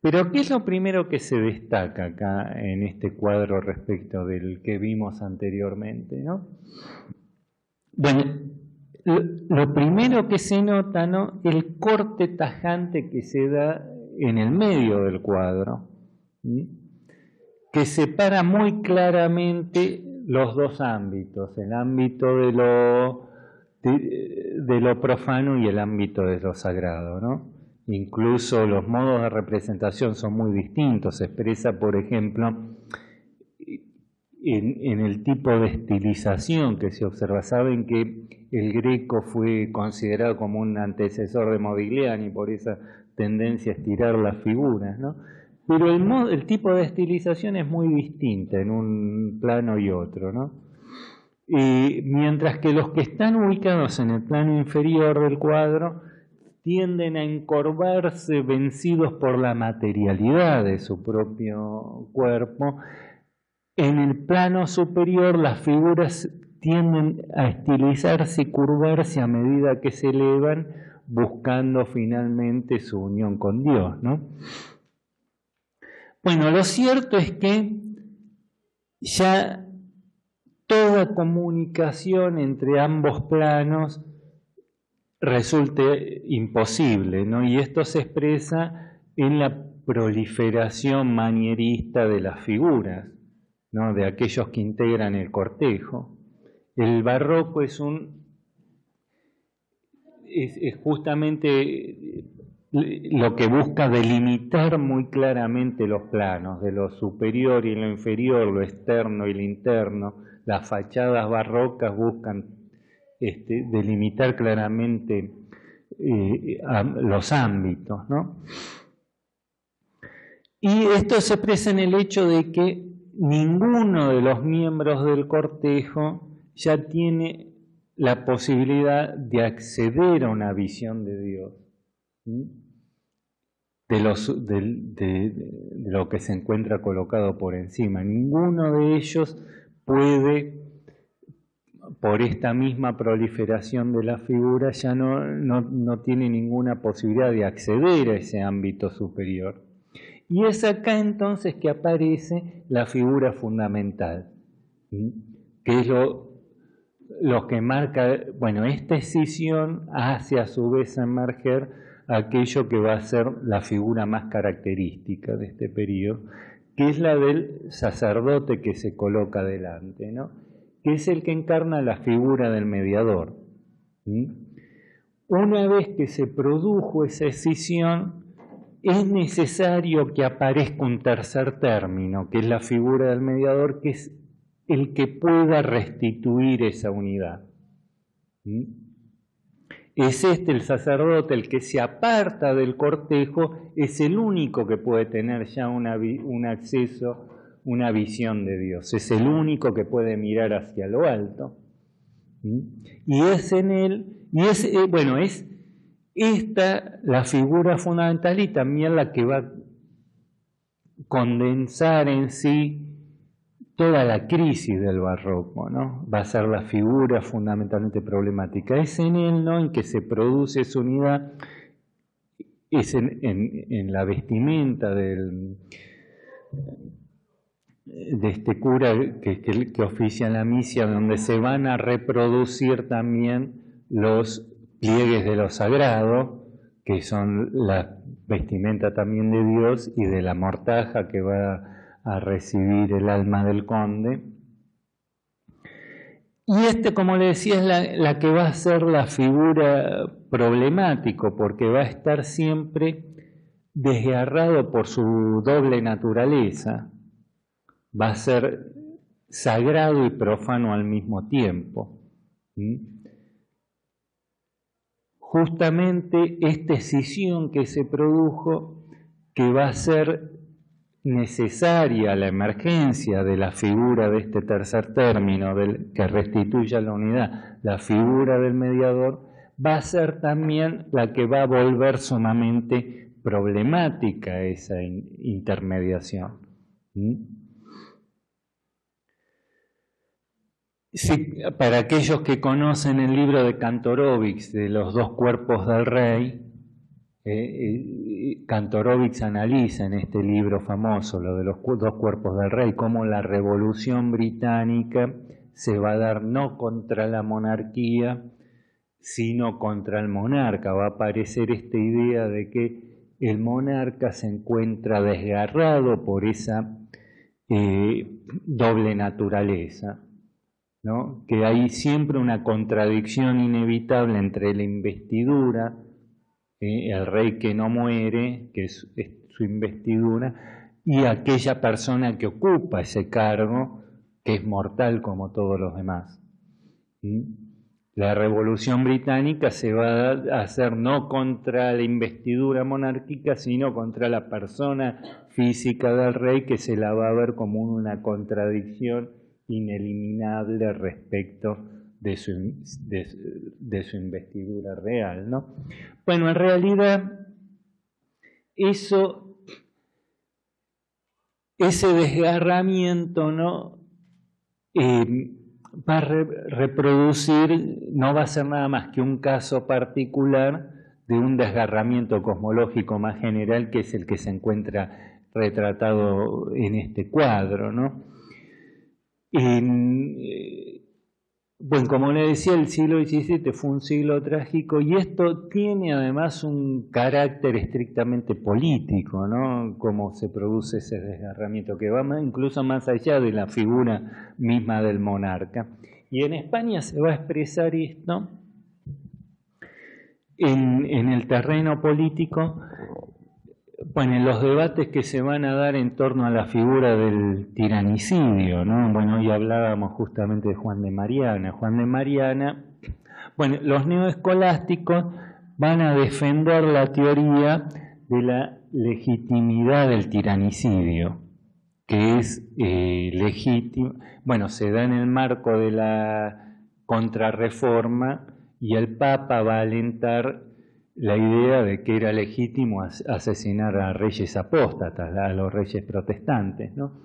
Pero ¿qué es lo primero que se destaca acá en este cuadro respecto del que vimos anteriormente, ¿no? Bueno, lo primero que se nota, ¿no? El corte tajante que se da en el medio del cuadro, que separa muy claramente los dos ámbitos, el ámbito de lo, de, lo profano y el ámbito de lo sagrado, ¿no? Incluso los modos de representación son muy distintos. Se expresa, por ejemplo, en, el tipo de estilización que se observa. Saben que el greco fue considerado como un antecesor de Modigliani por esa tendencia a estirar las figuras, ¿no? Pero el, el tipo de estilización es muy distinta en un plano y otro, ¿no? mientras que los que están ubicados en el plano inferior del cuadro tienden a encorvarse vencidos por la materialidad de su propio cuerpo, en el plano superior las figuras tienden a estilizarse y curvarse a medida que se elevan, buscando finalmente su unión con Dios. ¿no? Bueno, lo cierto es que ya toda comunicación entre ambos planos resulte imposible, ¿no? Y esto se expresa en la proliferación manierista de las figuras, ¿no? De aquellos que integran el cortejo. El barroco es un es, justamente lo que busca delimitar muy claramente los planos de lo superior y lo inferior, lo externo y lo interno. Las fachadas barrocas buscan este, delimitar claramente eh, los ámbitos. ¿no? Y esto se expresa en el hecho de que ninguno de los miembros del cortejo ya tiene la posibilidad de acceder a una visión de Dios de, lo que se encuentra colocado por encima. Ninguno de ellos puede, por esta misma proliferación de la figura, ya no, no, tiene ninguna posibilidad de acceder a ese ámbito superior. Y es acá entonces que aparece la figura fundamental, que es lo, lo que marca, bueno, esta escisión hace a su vez emerger aquello que va a ser la figura más característica de este periodo, que es la del sacerdote que se coloca delante, ¿no? que es el que encarna la figura del mediador. Una vez que se produjo esa escisión, es necesario que aparezca un tercer término, que es la figura del mediador, que es el que pueda restituir esa unidad. Es este el sacerdote el que se aparta del cortejo, es el único que puede tener ya un acceso, una visión de Dios, es el único que puede mirar hacia lo alto. Y es en él, y es, eh, bueno, es esta la figura fundamental y también la que va a condensar en sí toda la crisis del barroco, ¿no? Va a ser la figura fundamentalmente problemática. Es en él, ¿no? En que se produce esa unidad, es en, la vestimenta del, de este cura que, que, oficia en la misia, donde se van a reproducir también los pliegues de lo sagrado, que son la vestimenta también de Dios y de la mortaja que va a recibir el alma del conde. Y este, como le decía, es la, que va a ser la figura problemático, porque va a estar siempre desgarrado por su doble naturaleza. Va a ser sagrado y profano al mismo tiempo. Justamente esta escisión que se produjo, que va a ser necesaria la emergencia de la figura de este tercer término del, que restituya la unidad, la figura del mediador, va a ser también la que va a volver sumamente problemática esa intermediación. para aquellos que conocen el libro de Kantorowicz de los dos cuerpos del rey, eh, analiza en este libro famoso, lo de los dos cuerpos del rey, cómo la revolución británica se va a dar no contra la monarquía, sino contra el monarca. Va a aparecer esta idea de que el monarca se encuentra desgarrado por esa eh, doble naturaleza, ¿no? que hay siempre una contradicción inevitable entre la investidura, el rey que no muere, que es, su investidura, y aquella persona que ocupa ese cargo que es mortal como todos los demás. La revolución británica se va a hacer no contra la investidura monárquica, sino contra la persona física del rey, que se la va a ver como una contradicción ineliminable respecto de su, de, su investidura real. ¿no? Bueno, en realidad, eso, ese desgarramiento, ¿no? Eh, va a reproducir, no va a ser nada más que un caso particular de un desgarramiento cosmológico más general que es el que se encuentra retratado en este cuadro. ¿no? Bueno, como le decía, el siglo XVII fue un siglo trágico y esto tiene además un carácter estrictamente político, ¿no? Cómo se produce ese desgarramiento, que va incluso más allá de la figura misma del monarca. Y en España se va a expresar esto en, en el terreno político bueno, en los debates que se van a dar en torno a la figura del tiranicidio, ¿no? Bueno, hoy hablábamos justamente de Juan de Mariana. Juan de Mariana, bueno, los neoescolásticos van a defender la teoría de la legitimidad del tiranicidio, que es eh, legítimo, bueno, se da en el marco de la contrarreforma y el Papa va a alentar la idea de que era legítimo asesinar a reyes apóstatas, a los reyes protestantes. ¿no?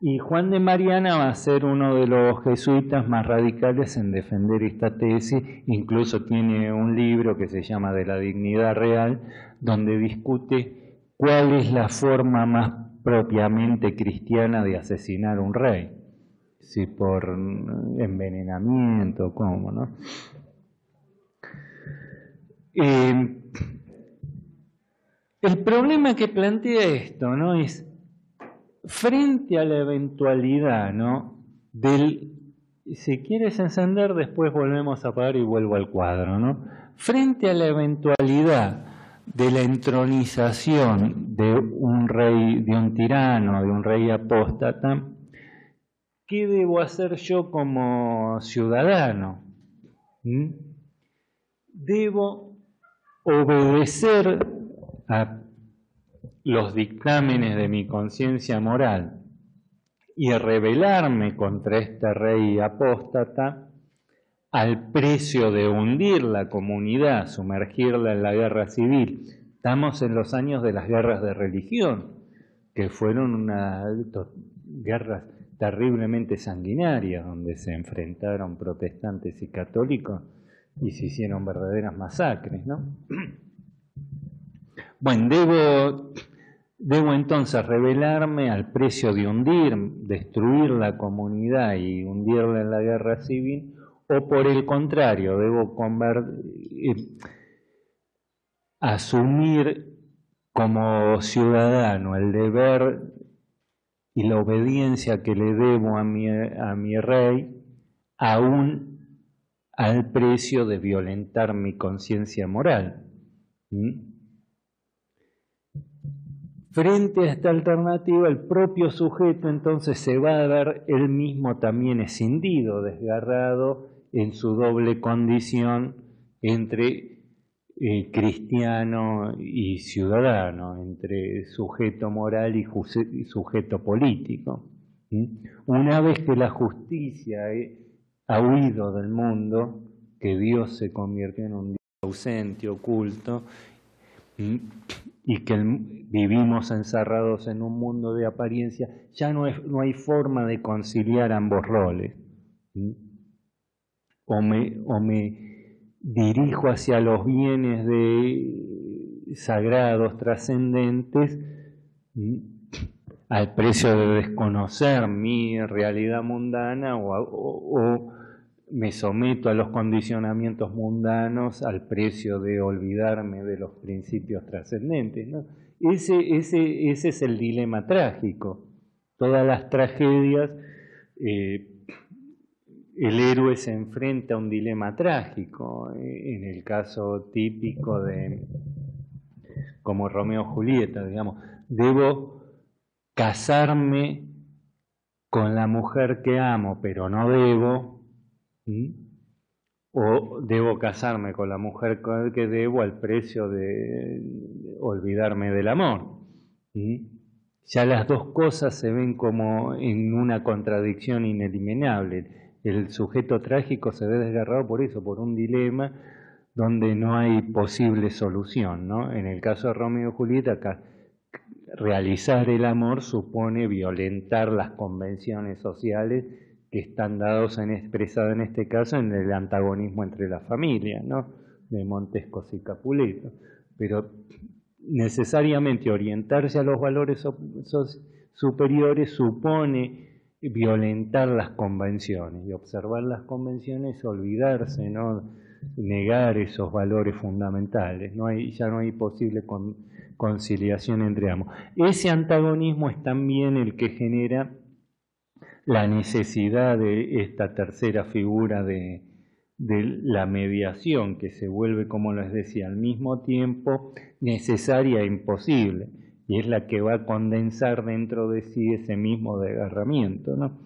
Y Juan de Mariana va a ser uno de los jesuitas más radicales en defender esta tesis, incluso tiene un libro que se llama De la dignidad real, donde discute cuál es la forma más propiamente cristiana de asesinar a un rey, si por envenenamiento, cómo, ¿no? Eh, el problema que plantea esto, ¿no? Es frente a la eventualidad, ¿no? Del, si quieres encender, después volvemos a apagar y vuelvo al cuadro, ¿no? Frente a la eventualidad de la entronización de un rey, de un tirano, de un rey apóstata, ¿qué debo hacer yo como ciudadano? ¿Mm? Debo obedecer a los dictámenes de mi conciencia moral y rebelarme contra este rey apóstata al precio de hundir la comunidad, sumergirla en la guerra civil. Estamos en los años de las guerras de religión, que fueron unas guerras terriblemente sanguinarias, donde se enfrentaron protestantes y católicos y se hicieron verdaderas masacres, ¿no? Bueno, debo, debo entonces rebelarme al precio de hundir, destruir la comunidad y hundirla en la guerra civil, o por el contrario, debo eh, asumir como ciudadano el deber y la obediencia que le debo a mi, a mi rey, aún al precio de violentar mi conciencia moral. Frente a esta alternativa, el propio sujeto entonces se va a ver él mismo también escindido, desgarrado en su doble condición entre eh, cristiano y ciudadano, entre sujeto moral y, sujeto político. Una vez que la justicia eh, ha huido del mundo, que Dios se convirtió en un Dios ausente, oculto, y que vivimos encerrados en un mundo de apariencia, ya no, es, no hay forma de conciliar ambos roles. O me, o me dirijo hacia los bienes de sagrados, trascendentes, al precio de desconocer mi realidad mundana o, me someto a los condicionamientos mundanos al precio de olvidarme de los principios trascendentes. Ese, es el dilema trágico. Todas las tragedias, eh, el héroe se enfrenta a un dilema trágico. Eh, en el caso típico de, como Romeo y Julieta, digamos, debo casarme con la mujer que amo pero no debo, o debo casarme con la mujer que debo al precio de olvidarme del amor. Ya las dos cosas se ven como en una contradicción ineliminable. El sujeto trágico se ve desgarrado por eso, por un dilema donde no hay posible solución. ¿no? En el caso de Romeo y Julieta, realizar el amor supone violentar las convenciones sociales que están dados en, expresadas en este caso en el antagonismo entre las familias, ¿no? de Montescos y Capuleto. Pero necesariamente orientarse a los valores superiores supone violentar las convenciones y observar las convenciones es olvidarse, ¿no? negar esos valores fundamentales, no hay, ya no hay posible conciliación entre ambos. Ese antagonismo es también el que genera la necesidad de esta tercera figura de, la mediación, que se vuelve, como les decía, al mismo tiempo necesaria e imposible, y es la que va a condensar dentro de sí ese mismo desgarramiento. ¿no?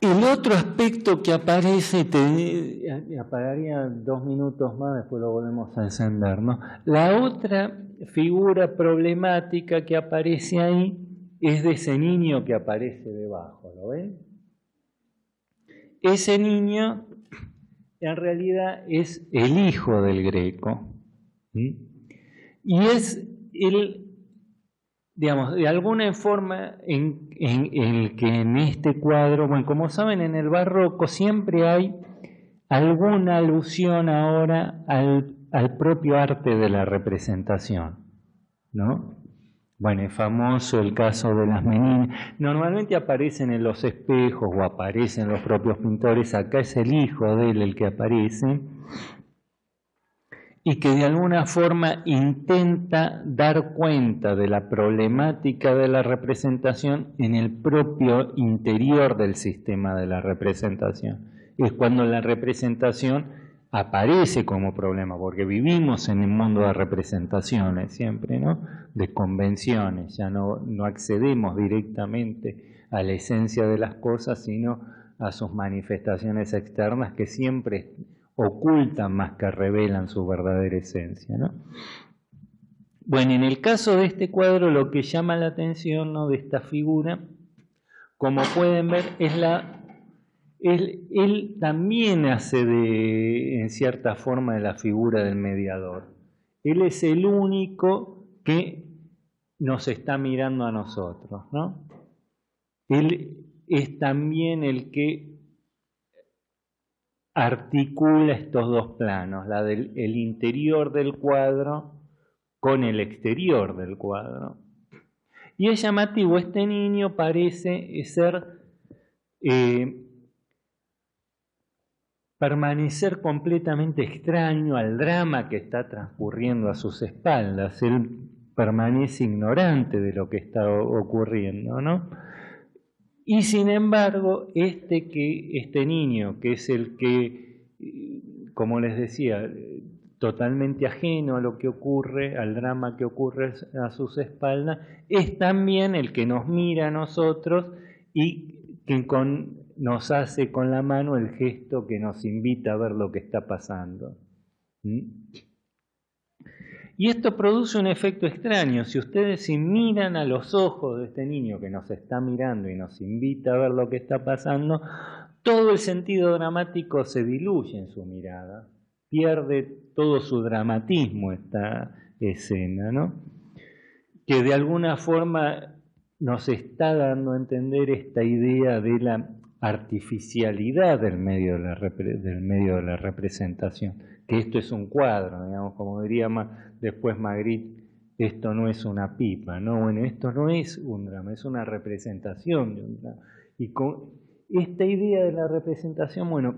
El otro aspecto que aparece, te apagaría dos minutos más, después lo volvemos a encender, ¿no? La otra figura problemática que aparece ahí es de ese niño que aparece debajo, ¿lo ven? Ese niño en realidad es el hijo del greco. Y es el, digamos, de alguna forma en, el que en este cuadro, bueno, como saben, en el barroco siempre hay alguna alusión ahora al, al propio arte de la representación, ¿no? Bueno, es famoso el caso de las meninas. Normalmente aparecen en los espejos o aparecen los propios pintores. Acá es el hijo de él el que aparece. Y que de alguna forma intenta dar cuenta de la problemática de la representación en el propio interior del sistema de la representación. Es cuando la representación aparece como problema, porque vivimos en un mundo de representaciones siempre, ¿no? De convenciones, ya no, no accedemos directamente a la esencia de las cosas, sino a sus manifestaciones externas que siempre ocultan más que revelan su verdadera esencia, ¿no? Bueno, en el caso de este cuadro lo que llama la atención ¿no? de esta figura, como pueden ver, es la él, también hace de, en cierta forma, de la figura del mediador. Él es el único que nos está mirando a nosotros, ¿no? Él es también el que articula estos dos planos, la del el interior del cuadro con el exterior del cuadro. Y es llamativo, este niño parece ser eh, permanecer completamente extraño al drama que está transcurriendo a sus espaldas. Él permanece ignorante de lo que está ocurriendo, ¿no? Y sin embargo, este, que, este niño, que es el que, como les decía, totalmente ajeno a lo que ocurre, al drama que ocurre a sus espaldas, es también el que nos mira a nosotros y que con nos hace con la mano el gesto que nos invita a ver lo que está pasando. ¿Mm? Y esto produce un efecto extraño. Si ustedes se miran a los ojos de este niño que nos está mirando y nos invita a ver lo que está pasando, todo el sentido dramático se diluye en su mirada. Pierde todo su dramatismo esta escena, ¿no? Que de alguna forma nos está dando a entender esta idea de la artificialidad del medio de la, del medio de la representación, esto es un cuadro, digamos, como diría después Magritte, esto no es una pipa, no, bueno, esto no es un drama, es una representación de un drama. Y con esta idea de la representación, bueno,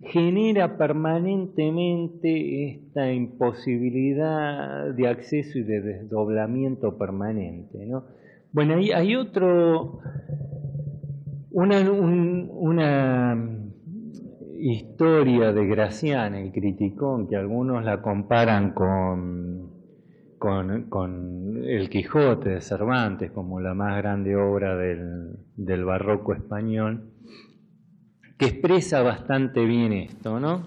genera permanentemente esta imposibilidad de acceso y de desdoblamiento permanente, ¿no? Bueno, hay, hay otro una, historia de Gracián, el criticón, que algunos la comparan con, con, el Quijote de Cervantes como la más grande obra del, barroco español, que expresa bastante bien esto, ¿no?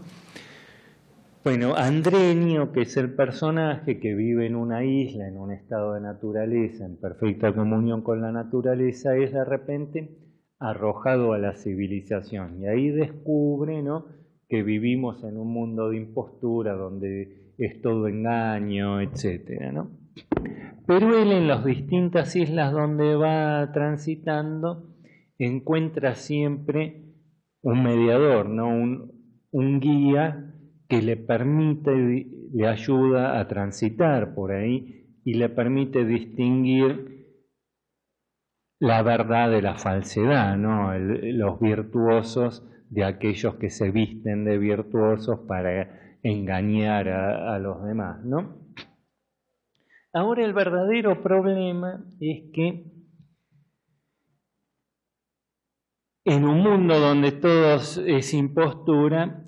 Bueno, Andrenio, que es el personaje que vive en una isla, en un estado de naturaleza, en perfecta comunión con la naturaleza, es de repente arrojado a la civilización. Y ahí descubre ¿no? que vivimos en un mundo de impostura, donde es todo engaño, etc. ¿no? Pero él en las distintas islas donde va transitando encuentra siempre un mediador, ¿no? un, un guía que le permite, le ayuda a transitar por ahí y le permite distinguir la verdad de la falsedad, ¿no? los virtuosos de aquellos que se visten de virtuosos para engañar a, a los demás, ¿no? Ahora el verdadero problema es que en un mundo donde todo es impostura,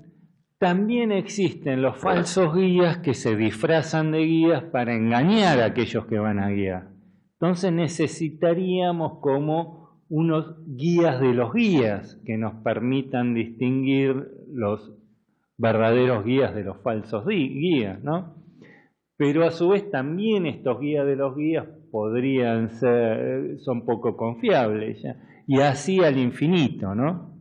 también existen los falsos guías que se disfrazan de guías para engañar a aquellos que van a guiar. Entonces necesitaríamos como unos guías de los guías que nos permitan distinguir los verdaderos guías de los falsos guías, ¿no? Pero a su vez también estos guías de los guías podrían ser, son poco confiables, ¿ya? y así al infinito, ¿no?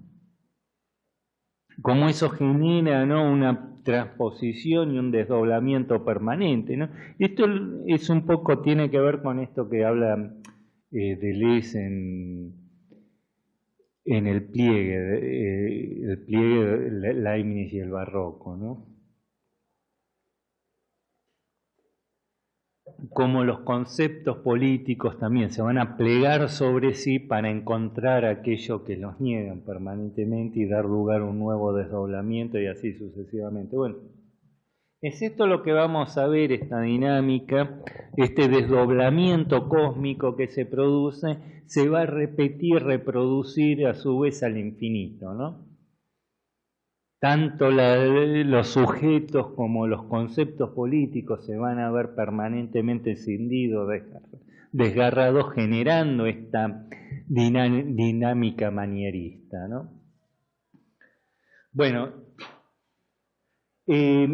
Como eso genera, ¿no? Una transposición y un desdoblamiento permanente. ¿no? Esto es un poco, tiene que ver con esto que habla eh, Deleuze en, en el pliegue, eh, el pliegue de Leibniz y el barroco. ¿no? Como los conceptos políticos también se van a plegar sobre sí para encontrar aquello que los niegan permanentemente y dar lugar a un nuevo desdoblamiento y así sucesivamente. Bueno, es esto lo que vamos a ver, esta dinámica, este desdoblamiento cósmico que se produce, se va a repetir, reproducir a su vez al infinito, ¿no? Tanto los sujetos como los conceptos políticos se van a ver permanentemente encendidos, desgarrados, generando esta dinámica manierista. ¿no? Bueno, eh,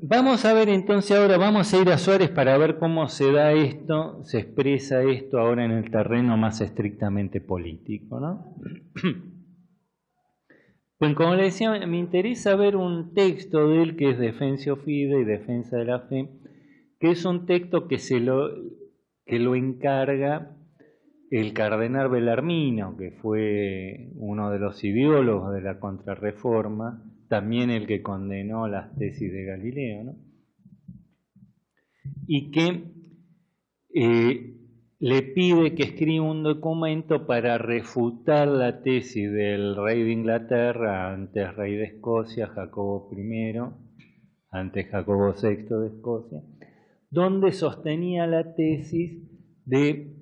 vamos a ver entonces ahora, vamos a ir a Suárez para ver cómo se da esto, se expresa esto ahora en el terreno más estrictamente político. ¿no? Pues como le decía, me interesa ver un texto de él que es Defensio Fide y Defensa de la Fe, que es un texto que, se lo, que lo encarga el cardenal Belarmino, que fue uno de los ideólogos de la contrarreforma, también el que condenó las tesis de Galileo, ¿no? y que eh, le pide que escriba un documento para refutar la tesis del rey de Inglaterra antes rey de Escocia, Jacobo I, antes Jacobo VI de Escocia, donde sostenía la tesis de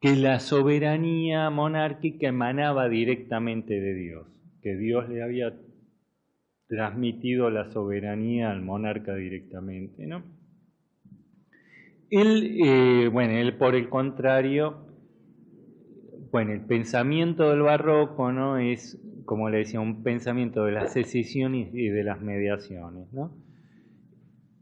que la soberanía monárquica emanaba directamente de Dios, que Dios le había transmitido la soberanía al monarca directamente, ¿no? Él, eh, bueno, él por el contrario, bueno, el pensamiento del barroco, ¿no? Es, como le decía, un pensamiento de la secesión y de las mediaciones, ¿no?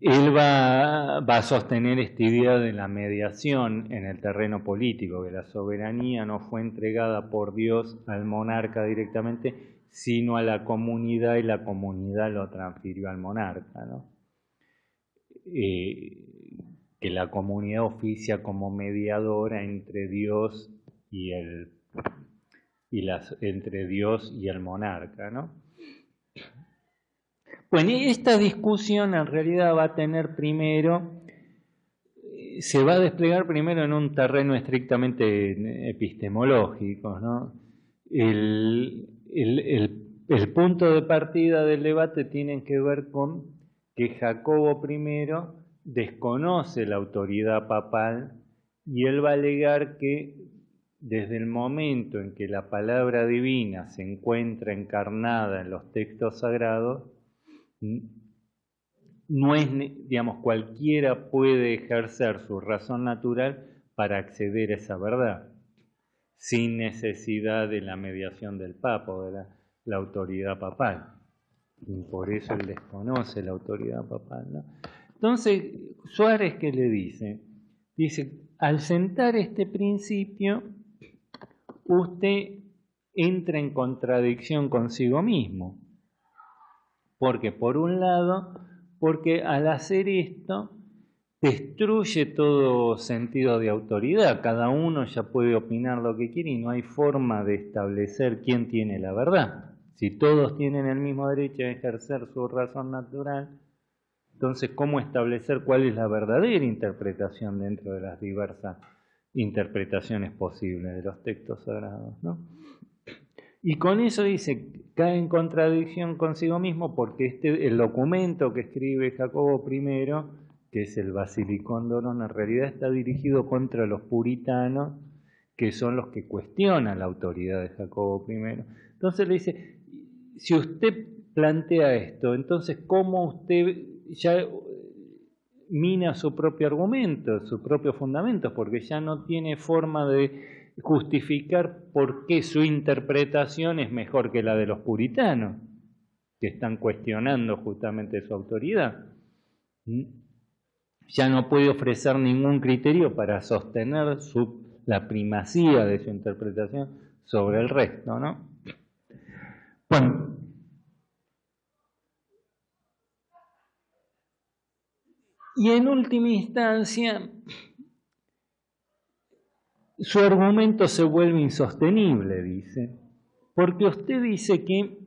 Él va, va, a sostener esta idea de la mediación en el terreno político, que la soberanía no fue entregada por Dios al monarca directamente, sino a la comunidad y la comunidad lo transfirió al monarca. ¿no? Eh, que la comunidad oficia como mediadora entre Dios y el y las entre Dios y el monarca, ¿no? Bueno, esta discusión en realidad va a tener primero, se va a desplegar primero en un terreno estrictamente epistemológico, ¿no? El, el, el punto de partida del debate tiene que ver con que Jacobo I desconoce la autoridad papal y él va a alegar que desde el momento en que la palabra divina se encuentra encarnada en los textos sagrados, no es, digamos, cualquiera puede ejercer su razón natural para acceder a esa verdad, sin necesidad de la mediación del Papa o de la, autoridad papal. Y por eso él desconoce la autoridad papal. Entonces, Suárez, ¿qué le dice? Dice, al sentar este principio, usted entra en contradicción consigo mismo. Porque por un lado, porque al hacer esto, destruye todo sentido de autoridad. Cada uno ya puede opinar lo que quiere y no hay forma de establecer quién tiene la verdad. Si todos tienen el mismo derecho a ejercer su razón natural, entonces, ¿cómo establecer cuál es la verdadera interpretación dentro de las diversas interpretaciones posibles de los textos sagrados? ¿no? Y con eso dice, cae en contradicción consigo mismo porque este, el documento que escribe Jacobo I, que es el Basilicón Dorón, en realidad está dirigido contra los puritanos, que son los que cuestionan la autoridad de Jacobo I. Entonces le dice, si usted plantea esto, entonces ¿cómo usted ya mina su propio argumento, su propio fundamento, porque ya no tiene forma de justificar por qué su interpretación es mejor que la de los puritanos, que están cuestionando justamente su autoridad. ¿Mm? Ya no puede ofrecer ningún criterio para sostener la primacía de su interpretación sobre el resto, ¿no? Bueno, y en última instancia, su argumento se vuelve insostenible, dice, porque usted dice que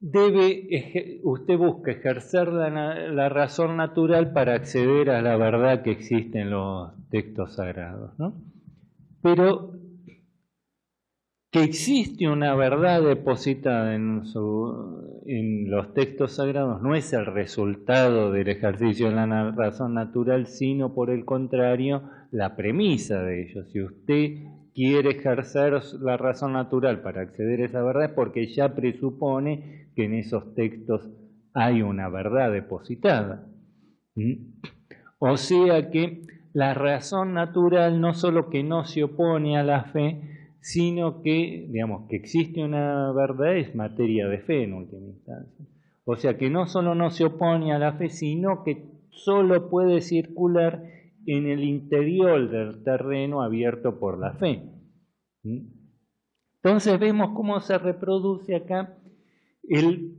debe, usted busca ejercer la, la, razón natural para acceder a la verdad que existe en los textos sagrados, ¿no? Pero que existe una verdad depositada en, los textos sagrados no es el resultado del ejercicio de la razón natural, sino por el contrario, la premisa de ello. Si usted quiere ejercer la razón natural para acceder a esa verdad es porque ya presupone que en esos textos hay una verdad depositada. ¿Mm? O sea que la razón natural no solo que no se opone a la fe, sino que, digamos, que existe una verdad es materia de fe en última instancia. O sea que no solo no se opone a la fe, sino que solo puede circular en el interior del terreno abierto por la fe. ¿Mm? Entonces vemos cómo se reproduce acá el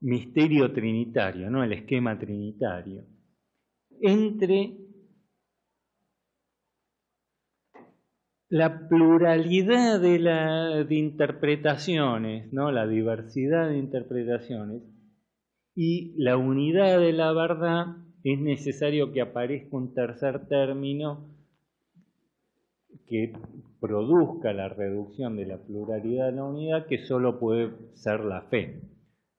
misterio trinitario, ¿no? el esquema trinitario, entre la pluralidad de, interpretaciones, ¿no? la diversidad de interpretaciones y la unidad de la verdad, es necesario que aparezca un tercer término que produzca la reducción de la pluralidad de la unidad, que solo puede ser la fe.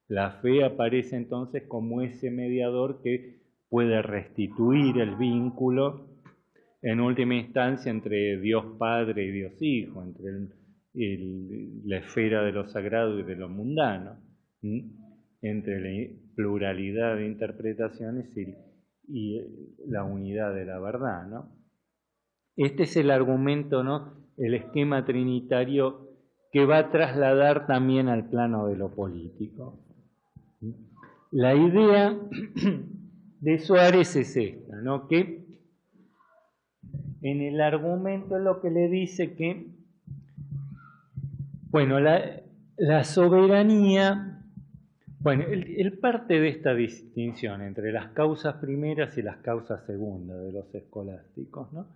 La fe aparece entonces como ese mediador que puede restituir el vínculo en última instancia entre Dios Padre y Dios Hijo, entre la esfera de lo sagrado y de lo mundano, entre la pluralidad de interpretaciones y, y, la unidad de la verdad. ¿no? Este es el argumento, ¿no? el esquema trinitario que va a trasladar también al plano de lo político. La idea de Suárez es esta, ¿no? que en el argumento lo que le dice que, bueno, la, soberanía, bueno, él, parte de esta distinción entre las causas primeras y las causas segundas de los escolásticos, ¿no?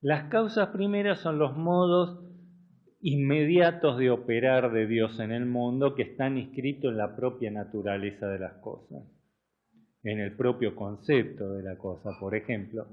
Las causas primeras son los modos inmediatos de operar de Dios en el mundo que están inscritos en la propia naturaleza de las cosas, en el propio concepto de la cosa. Por ejemplo,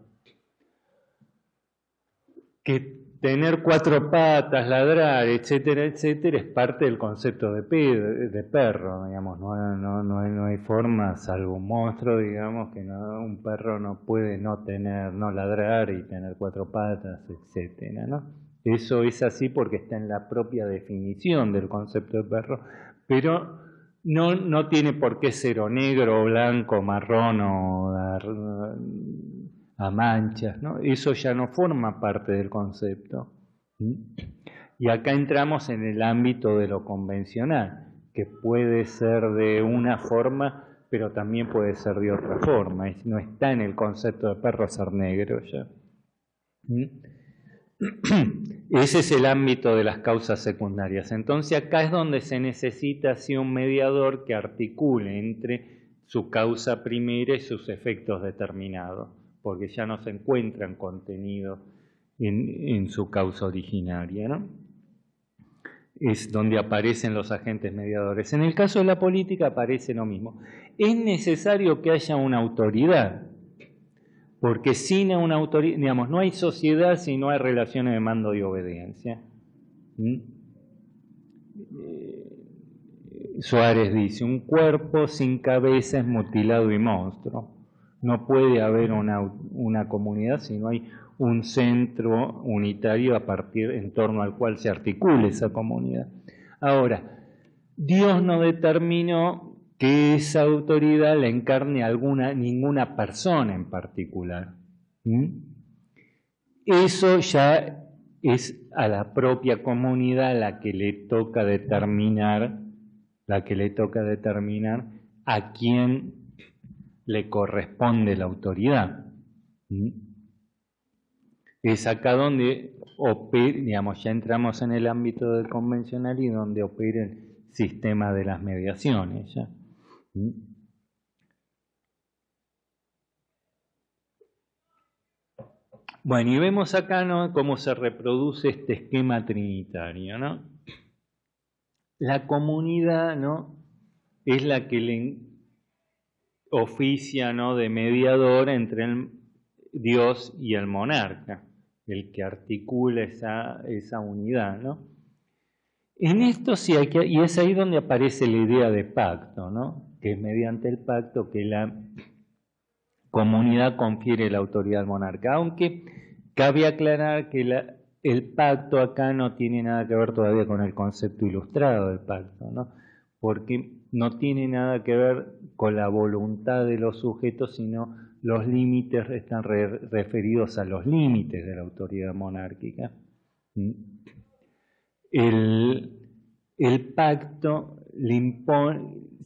que tener cuatro patas, ladrar, etcétera, etcétera, es parte del concepto de, de perro, digamos, no, no, no, hay, no, hay, forma, salvo un monstruo, digamos, que un perro no puede no tener, no ladrar y tener cuatro patas, etcétera, ¿no? Eso es así porque está en la propia definición del concepto de perro, pero no, no tiene por qué ser o negro, o blanco, marrón o a, manchas, ¿no? Eso ya no forma parte del concepto. Y acá entramos en el ámbito de lo convencional, que puede ser de una forma, pero también puede ser de otra forma. No está en el concepto de perro ser negro ya. Ese es el ámbito de las causas secundarias. Entonces acá es donde se necesita así un mediador que articule entre su causa primera y sus efectos determinados, porque ya no se encuentran contenidos en, su causa originaria. ¿no? Es donde aparecen los agentes mediadores. En el caso de la política aparece lo mismo. Es necesario que haya una autoridad porque sin una autoridad, digamos, no hay sociedad si no hay relaciones de mando y obediencia. ¿Mm? Eh, Suárez dice, un cuerpo sin cabeza es mutilado y monstruo. No puede haber una, una comunidad si no hay un centro unitario a partir en torno al cual se articule esa comunidad. Ahora, Dios no determinó que esa autoridad la encarne alguna, ninguna persona en particular. Eso ya es a la propia comunidad la que le toca determinar, la que le toca determinar a quién le corresponde la autoridad. Es acá donde digamos, ya entramos en el ámbito del convencional y donde opera el sistema de las mediaciones. Bueno, y vemos acá ¿no? cómo se reproduce este esquema trinitario. ¿no? La comunidad ¿no? es la que le oficia ¿no? de mediador entre el Dios y el monarca, el que articula esa, esa unidad. ¿no? En esto sí hay que, y es ahí donde aparece la idea de pacto, ¿no? que es mediante el pacto que la comunidad confiere la autoridad al monarca. Aunque cabe aclarar que el pacto acá no tiene nada que ver todavía con el concepto ilustrado del pacto, ¿no? porque no tiene nada que ver con la voluntad de los sujetos, sino los límites están referidos a los límites de la autoridad monárquica. ¿Mm? El, pacto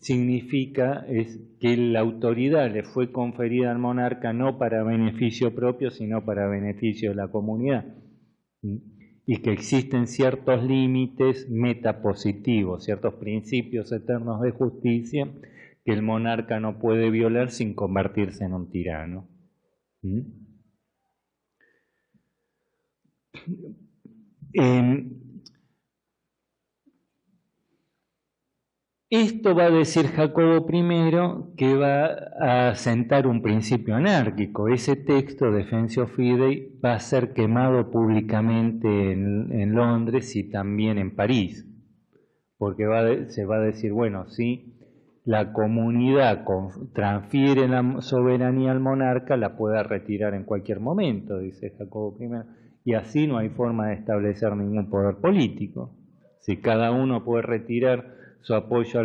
significa es que la autoridad le fue conferida al monarca no para beneficio propio, sino para beneficio de la comunidad. Y que existen ciertos límites metapositivos, ciertos principios eternos de justicia que el monarca no puede violar sin convertirse en un tirano. Esto va a decir Jacobo I que va a sentar un principio anárquico. Ese texto, Defensio Fidei, va a ser quemado públicamente en, Londres y también en París. Porque se va a decir, bueno, si la comunidad transfiere la soberanía al monarca, la pueda retirar en cualquier momento, dice Jacobo I. Y así no hay forma de establecer ningún poder político. Si cada uno puede retirar su apoyo a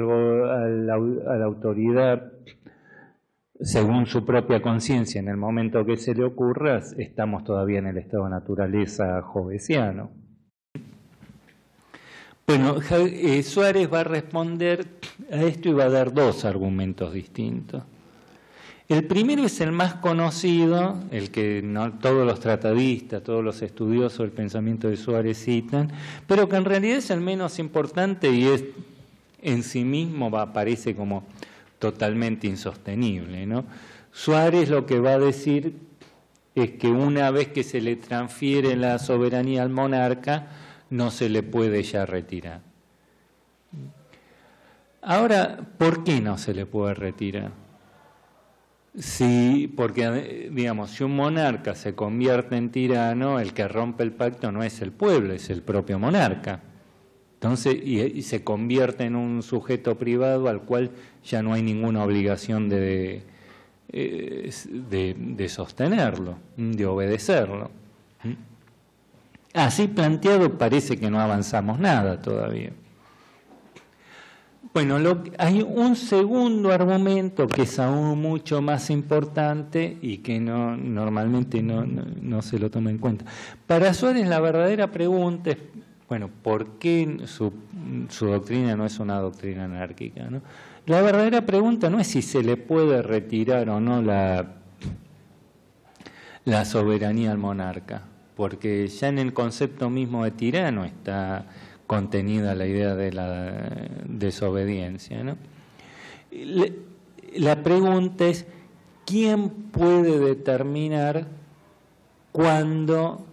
la, autoridad según su propia conciencia en el momento que se le ocurra, estamos todavía en el estado de naturaleza jovesiano. Bueno, eh, Suárez va a responder a esto y va a dar dos argumentos distintos. El primero es el más conocido, el que todos los tratadistas, todos los estudiosos del pensamiento de Suárez citan, pero que en realidad es el menos importante y es en sí mismo va, como totalmente insostenible. ¿no? Suárez lo que va a decir es que una vez que se le transfiere la soberanía al monarca, no se le puede ya retirar. Ahora, ¿por qué no se le puede retirar? Sí, porque, digamos, si un monarca se convierte en tirano, el que rompe el pacto no es el pueblo, es el propio monarca. Entonces, y, se convierte en un sujeto privado al cual ya no hay ninguna obligación de, de, sostenerlo, de obedecerlo. Así planteado parece que no avanzamos nada todavía. Bueno, hay un segundo argumento que es aún mucho más importante y que no, normalmente no, se lo toma en cuenta. Para Suárez la verdadera pregunta es, bueno, ¿por qué su, doctrina no es una doctrina anárquica? La verdadera pregunta no es si se le puede retirar o no la, la soberanía al monarca, porque ya en el concepto mismo de tirano está contenida la idea de la desobediencia. La pregunta es, ¿quién puede determinar cuándo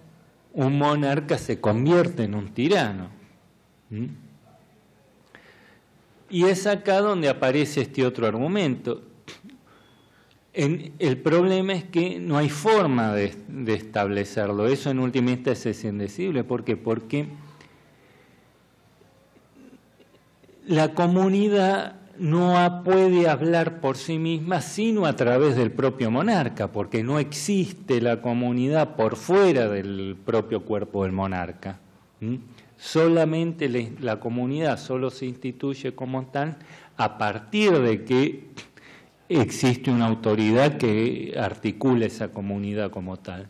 un monarca se convierte en un tirano? ¿Mm? Y es acá donde aparece este otro argumento. el problema es que no hay forma de, de establecerlo. Eso en última instancia es indecible. ¿Por qué? Porque la comunidad no puede hablar por sí misma sino a través del propio monarca, porque no existe la comunidad por fuera del propio cuerpo del monarca. Solamente la comunidad solo se instituye como tal a partir de que existe una autoridad que articula esa comunidad como tal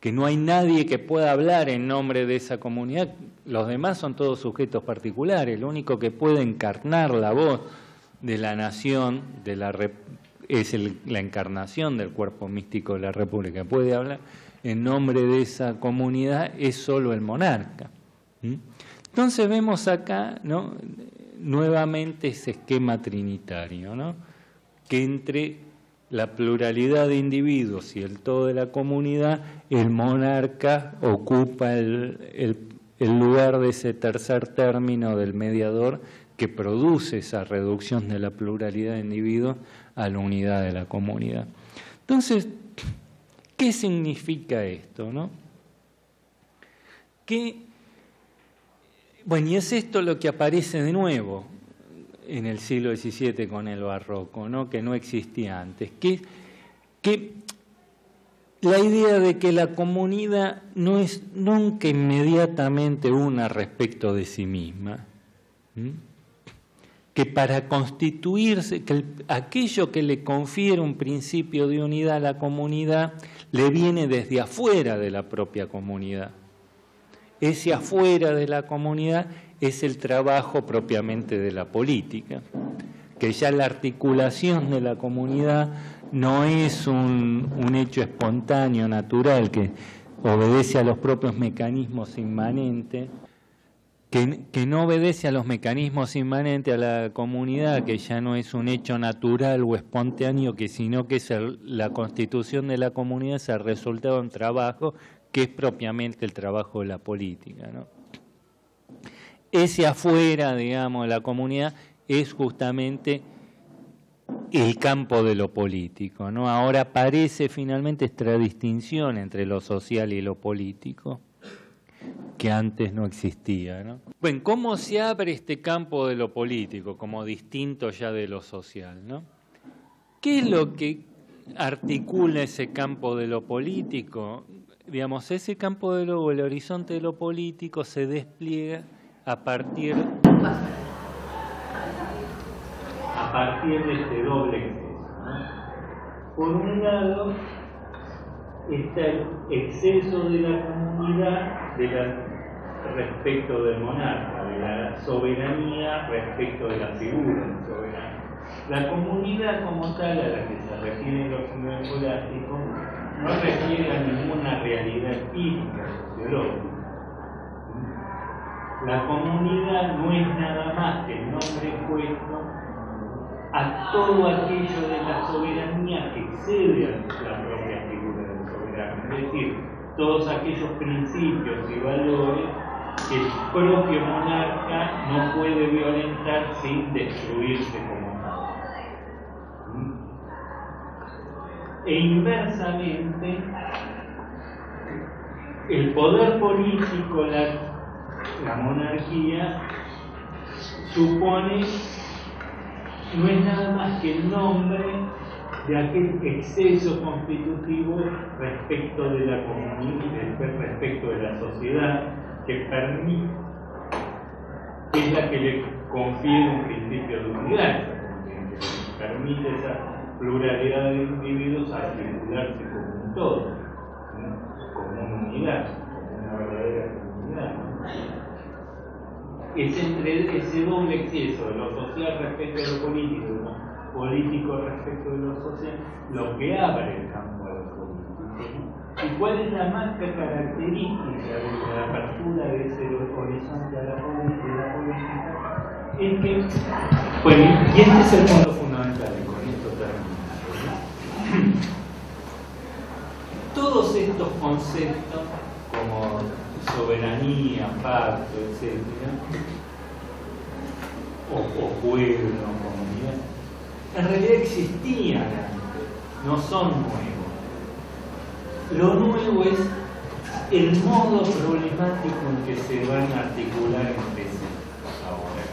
que no hay nadie que pueda hablar en nombre de esa comunidad, los demás son todos sujetos particulares, lo único que puede encarnar la voz de la nación, de la es la encarnación del cuerpo místico de la República, puede hablar en nombre de esa comunidad es solo el monarca. Entonces vemos acá ¿no? nuevamente ese esquema trinitario, ¿no? que entre la pluralidad de individuos y el todo de la comunidad, el monarca ocupa el, lugar de ese tercer término del mediador que produce esa reducción de la pluralidad de individuos a la unidad de la comunidad. Entonces, ¿qué significa esto? No? bueno, y es esto lo que aparece de nuevo en el siglo XVII con el barroco, ¿no? que no existía antes, que, que la idea de que la comunidad no es nunca inmediatamente una respecto de sí misma, que para constituirse, que aquello que le confiere un principio de unidad a la comunidad le viene desde afuera de la propia comunidad. Ese afuera de la comunidad es el trabajo propiamente de la política, que ya la articulación de la comunidad no es un, hecho espontáneo, natural, que obedece a los propios mecanismos inmanentes, que, no obedece a los mecanismos inmanentes a la comunidad, que ya no es un hecho natural o espontáneo, que sino que es la constitución de la comunidad es el resultado de un trabajo que es propiamente el trabajo de la política. ¿no? Ese afuera, digamos, de la comunidad es justamente el campo de lo político. ¿no? Ahora aparece finalmente esta distinción entre lo social y lo político que antes no existía. ¿no? Bueno, ¿cómo se abre este campo de lo político como distinto ya de lo social? ¿no? ¿Qué es lo que articula ese campo de lo político? Digamos, ese campo de lo, el horizonte de lo político se despliega a partir, a partir de este doble exceso. Por un lado está el exceso de la comunidad de la, respecto del monarca, de la soberanía respecto de la figura del soberano. La comunidad como tal a la que se refiere el los escolástico no refiere a ninguna realidad física, sociológica la comunidad no es nada más que el nombre puesto a todo aquello de la soberanía que excede a la propia figura del soberano, es decir, todos aquellos principios y valores que el propio monarca no puede violentar sin destruirse como tal. E inversamente, el poder político, la la monarquía supone, no es nada más que el nombre de aquel exceso constitutivo respecto de la comunidad, respecto de la sociedad, que permite, es la que le confiere un principio de unidad, que permite esa pluralidad de individuos articularse como un todo, como una unidad, como una verdadera unidad. Es entre ese doble exceso de lo social respecto a lo político lo político respecto de lo social lo que abre el campo a lo político. ¿Y cuál es la marca característica de la apertura de ese horizonte a la política? Es que, bueno, y este es el punto fundamental, y con esto termino. Todos estos conceptos, como soberanía, pacto, etc., o, o pueblo, comunidad, en realidad existían antes, no son nuevos. Lo nuevo es el modo problemático en que se van a articular entre sí ahora.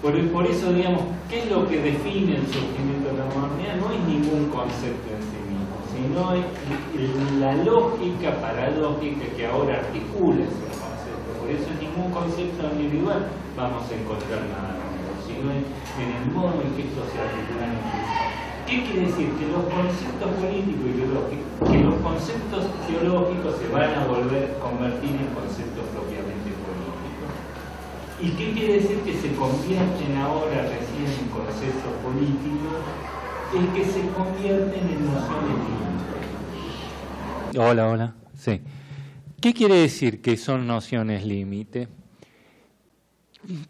Por, por, eso, digamos, ¿qué es lo que define el surgimiento de la modernidad? No es ningún concepto en sí sino es la lógica paradójica que ahora articula ese concepto. Por eso en ningún concepto individual vamos a encontrar nada nuevo, sino en, el modo en que esto se articula entre sí. ¿Qué quiere decir? Que los conceptos políticos y ideológicos, que los conceptos teológicos se van a volver convertir en conceptos propiamente políticos. ¿Y qué quiere decir que se convierten ahora recién en conceptos políticos? Es que se convierten en nociones límite. Hola, hola. Sí. ¿Qué quiere decir que son nociones límite?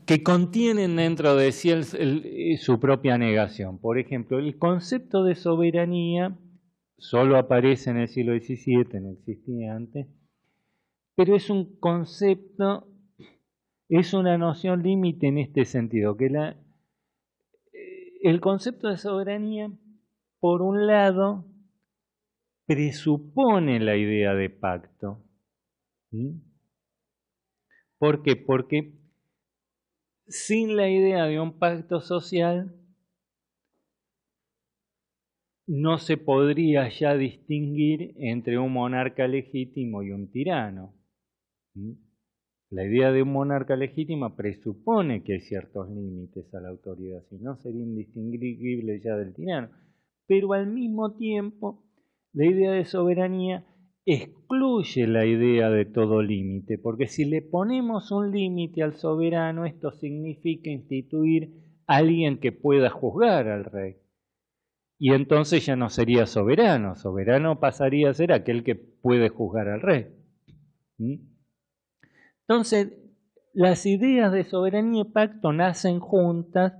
que contienen dentro de sí el, el, su propia negación. Por ejemplo, el concepto de soberanía solo aparece en el siglo XVII, no existía antes, pero es un concepto, es una noción límite en este sentido, que la, el concepto de soberanía, por un lado, presupone la idea de pacto. ¿Por qué? Porque sin la idea de un pacto social, no se podría ya distinguir entre un monarca legítimo y un tirano. La idea de un monarca legítimo presupone que hay ciertos límites a la autoridad, si no sería indistinguible ya del tirano. Pero al mismo tiempo, la idea de soberanía excluye la idea de todo límite, porque si le ponemos un límite al soberano, esto significa instituir a alguien que pueda juzgar al rey. Y entonces ya no sería soberano, soberano pasaría a ser aquel que puede juzgar al rey. Entonces, las ideas de soberanía y pacto nacen juntas,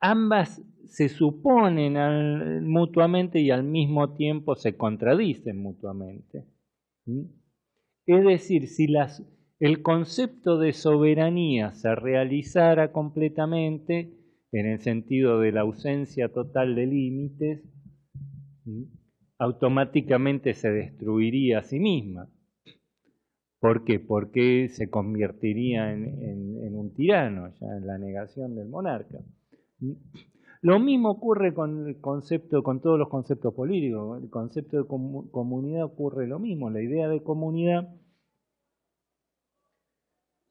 ambas se suponen al, mutuamente y al mismo tiempo se contradicen mutuamente. Es decir, si las, el concepto de soberanía se realizara completamente, en el sentido de la ausencia total de límites, automáticamente se destruiría a sí misma. ¿Por qué? Porque se convertiría en, un tirano, ya en la negación del monarca. Lo mismo ocurre con el concepto, con todos los conceptos políticos. El concepto de comunidad ocurre lo mismo. La idea de comunidad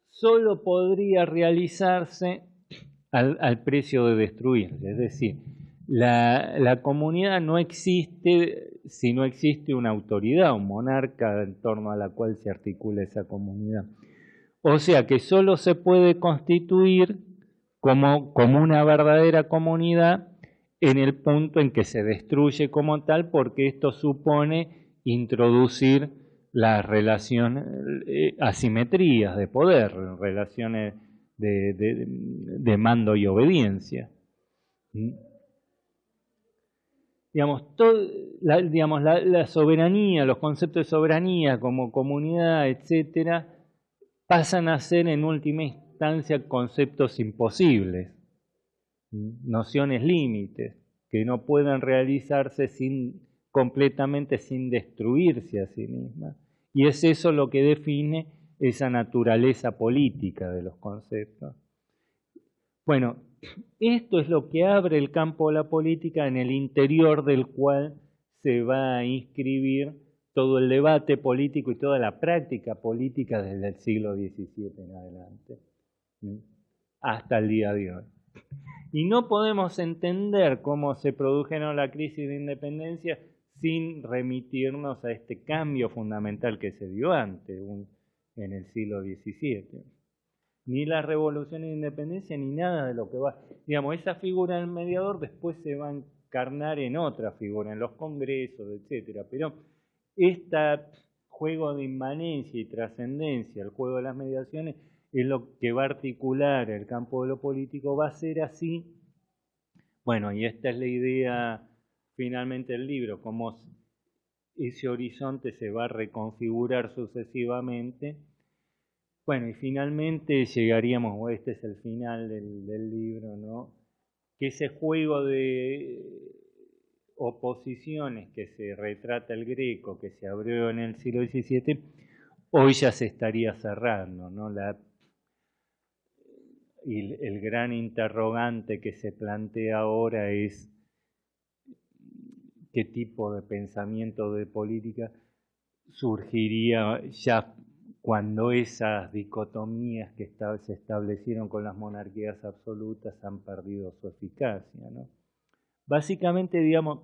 solo podría realizarse al, precio de destruir. Es decir, la, comunidad no existe si no existe una autoridad, un monarca en torno a la cual se articula esa comunidad. O sea que solo se puede constituir como, como una verdadera comunidad en el punto en que se destruye como tal, porque esto supone introducir las relaciones, eh, asimetrías de poder, relaciones de, de, mando y obediencia. ¿Mm? Digamos, todo, la, digamos la, soberanía, los conceptos de soberanía como comunidad, etcétera, pasan a ser en última instancia conceptos imposibles, nociones límites, que no pueden realizarse sin, completamente sin destruirse a sí mismas. Y es eso lo que define esa naturaleza política de los conceptos. Bueno, esto es lo que abre el campo de la política en el interior del cual se va a inscribir todo el debate político y toda la práctica política desde el siglo XVII en adelante, hasta el día de hoy. Y no podemos entender cómo se produjeron la crisis de independencia sin remitirnos a este cambio fundamental que se dio antes, en el siglo XVII. Ni la revolución de independencia ni nada de lo que va. Digamos, esa figura del mediador después se va a encarnar en otra figura, en los congresos, etc. Pero este juego de inmanencia y trascendencia, el juego de las mediaciones, es lo que va a articular el campo de lo político, va a ser así. Bueno, y esta es la idea finalmente del libro, cómo ese horizonte se va a reconfigurar sucesivamente. Bueno, y finalmente llegaríamos, o este es el final del, libro, ¿no? Que ese juego de oposiciones que se retrata el Greco, que se abrió en el siglo XVII, hoy ya se estaría cerrando, ¿no? La y el gran interrogante que se plantea ahora es qué tipo de pensamiento de política surgiría ya cuando esas dicotomías que se establecieron con las monarquías absolutas han perdido su eficacia. Básicamente, digamos,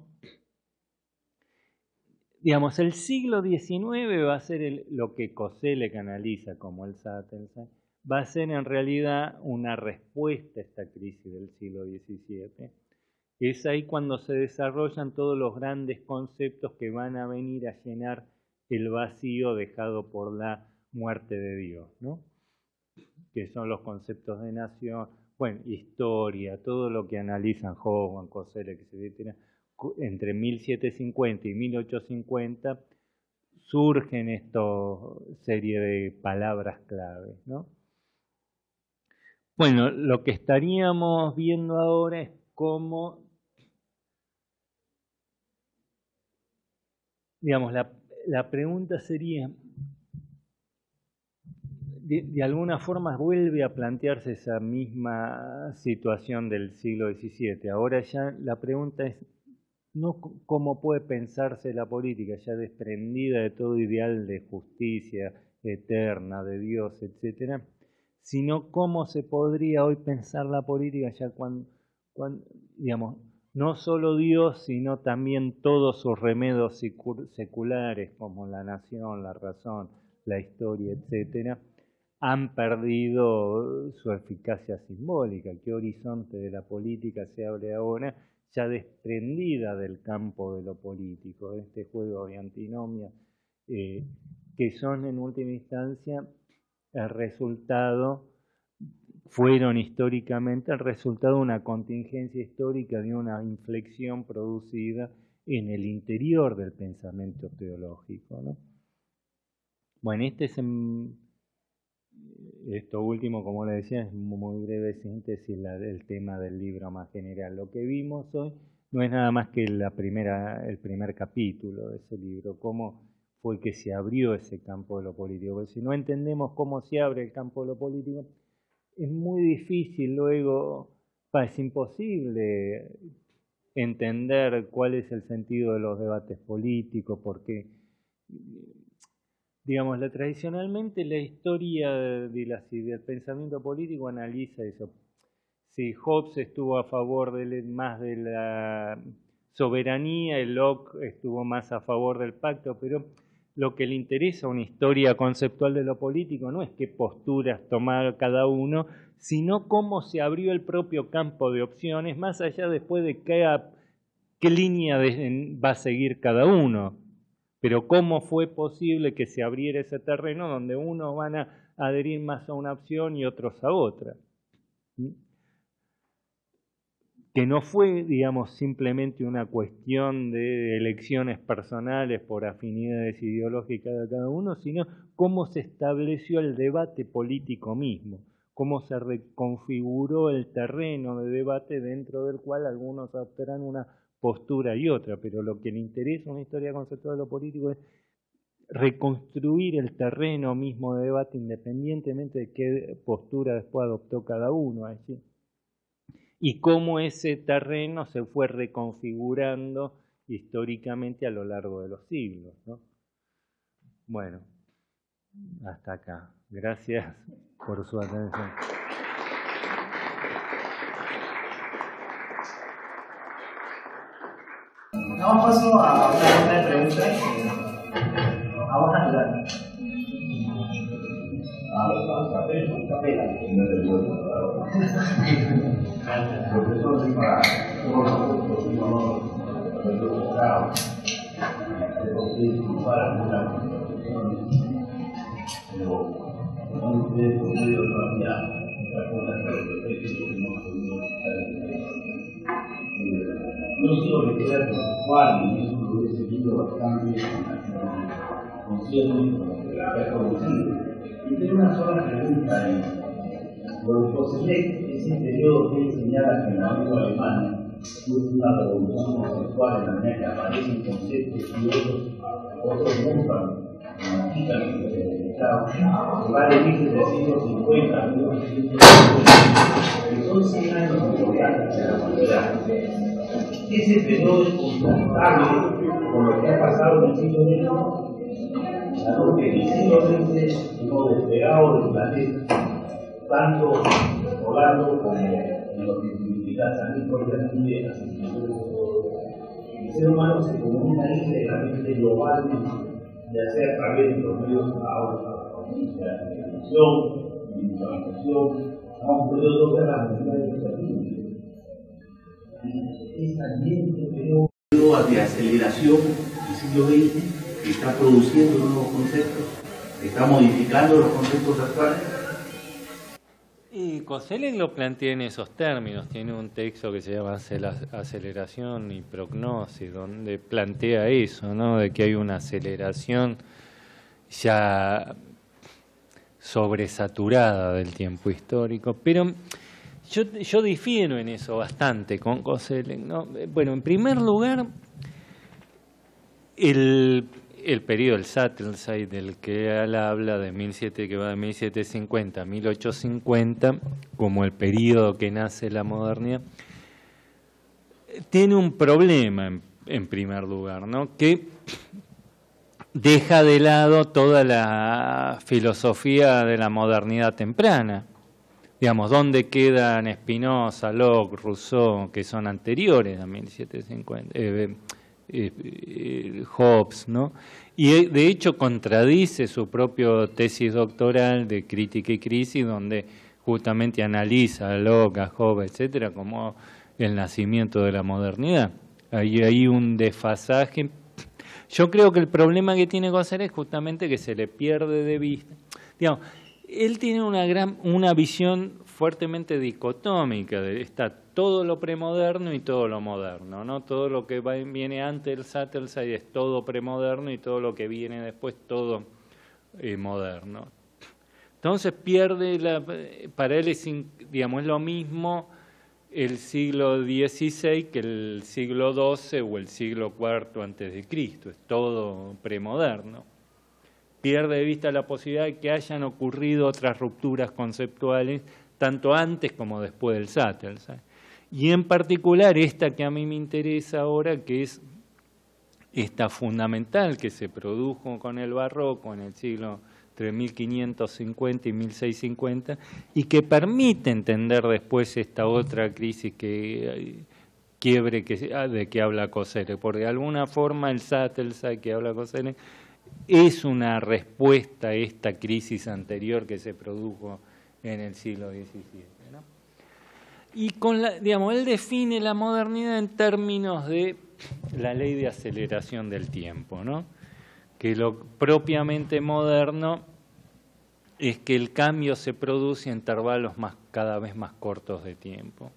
digamos, el siglo XIX va a ser lo que Cosele canaliza como el Sattelstein, va a ser en realidad una respuesta a esta crisis del siglo XVII. Es ahí cuando se desarrollan todos los grandes conceptos que van a venir a llenar el vacío dejado por la muerte de Dios, ¿no? que son los conceptos de nación, bueno, historia, todo lo que analizan Hogan, Cosele, etc. Entre 1750 y 1850 surgen esta serie de palabras claves, ¿no? Bueno, lo que estaríamos viendo ahora es cómo, digamos, la, la pregunta sería, de, alguna forma vuelve a plantearse esa misma situación del siglo XVII. Ahora ya la pregunta es, no cómo puede pensarse la política, ya desprendida de todo ideal de justicia eterna, de Dios, etcétera, sino cómo se podría hoy pensar la política ya cuando, digamos, no solo Dios, sino también todos sus remedios seculares como la nación, la razón, la historia, etcétera, han perdido su eficacia simbólica. ¿Qué horizonte de la política se abre ahora ya desprendida del campo de lo político, de este juego de antinomia, eh, que son en última instancia el resultado, fueron históricamente el resultado de una contingencia histórica, de una inflexión producida en el interior del pensamiento teológico. ¿no? Bueno, este es esto último, como le decía, es muy breve síntesis la, el tema del libro más general. Lo que vimos hoy no es nada más que la primera, el primer capítulo de ese libro, cómo fue que se abrió ese campo de lo político. Porque si no entendemos cómo se abre el campo de lo político, es muy difícil luego, es imposible entender cuál es el sentido de los debates políticos, porque, digamos, la, tradicionalmente la historia de la, del pensamiento político analiza eso. Si Hobbes estuvo a favor de, más de la soberanía, Locke estuvo más a favor del pacto, pero lo que le interesa a una historia conceptual de lo político no es qué posturas tomar cada uno, sino cómo se abrió el propio campo de opciones, más allá después de qué, qué línea va a seguir cada uno. Pero cómo fue posible que se abriera ese terreno donde unos van a adherir más a una opción y otros a otra que no fue, digamos, simplemente una cuestión de elecciones personales por afinidades ideológicas de cada uno, sino cómo se estableció el debate político mismo, cómo se reconfiguró el terreno de debate dentro del cual algunos adoptarán una postura y otra, pero lo que le interesa a una historia conceptual de lo político es reconstruir el terreno mismo de debate independientemente de qué postura después adoptó cada uno. Es y cómo ese terreno se fue reconfigurando históricamente a lo largo de los siglos. ¿no? Bueno, hasta acá. Gracias por su atención. Damos paso a una ronda de preguntas. Vamos a ayudar. Y eso lo he seguido bastante consciente de la conocido. Y tengo una sola pregunta ahí. Lo de José ese periodo que enseñaba en la lengua alemana, una revolución conceptual en la manera que aparecen conceptos y otros, otros mutan, modifican el Estado, que va de 1750 a 1950, que son 100 años importantes de la humanidad. Ese periodo es contrastable con lo que ha pasado en el siglo XX, dado que en el siglo XX hemos despegado del planeta, tanto volando como en lo que significa salir por el mundo El ser humano se comunica íntegramente globalmente, ya sea a través de los medios de la televisión, de la información, hemos podido ver las mundiales terribles. Es también de aceleración del siglo XX que está produciendo nuevos conceptos, que está modificando los conceptos actuales y Coselin lo plantea en esos términos, tiene un texto que se llama Aceleración y Prognosis, donde plantea eso, ¿no? de que hay una aceleración ya sobresaturada del tiempo histórico. Pero yo, yo difiero en eso bastante con Coselin. ¿no? Bueno, en primer lugar, el periodo, el Satellite, del que él habla de 17, que va de 1750 a 1850, como el periodo que nace la modernidad, tiene un problema en, primer lugar, ¿no? que deja de lado toda la filosofía de la modernidad temprana. Digamos, ¿dónde quedan Spinoza, Locke, Rousseau, que son anteriores a 1750? Eh, eh, Hobbes, ¿no? Y eh, de hecho contradice su propio tesis doctoral de crítica y crisis, donde justamente analiza a Locke, a Hobbes, etcétera, como el nacimiento de la modernidad. Ahí hay un desfasaje. Yo creo que el problema que tiene González es justamente que se le pierde de vista. Digamos, él tiene una gran una visión fuertemente dicotómica, está todo lo premoderno y todo lo moderno, ¿no? Todo lo que viene antes del Satellite es todo premoderno y todo lo que viene después todo eh, moderno. Entonces pierde, la, para él es, digamos, es lo mismo el siglo XVI que el siglo XII o el siglo IV antes de Cristo, es todo premoderno. Pierde de vista la posibilidad de que hayan ocurrido otras rupturas conceptuales tanto antes como después del Satellite. Y en particular esta que a mí me interesa ahora, que es esta fundamental que se produjo con el barroco en el siglo entre 1550 y 1650 y que permite entender después esta otra crisis que quiebre que, ah, de que habla Cosere, porque de alguna forma el Satellite que habla Cosere es una respuesta a esta crisis anterior que se produjo en el siglo XVII. Y con la, digamos, él define la modernidad en términos de la ley de aceleración del tiempo, ¿no? que lo propiamente moderno es que el cambio se produce en intervalos más, cada vez más cortos de tiempo.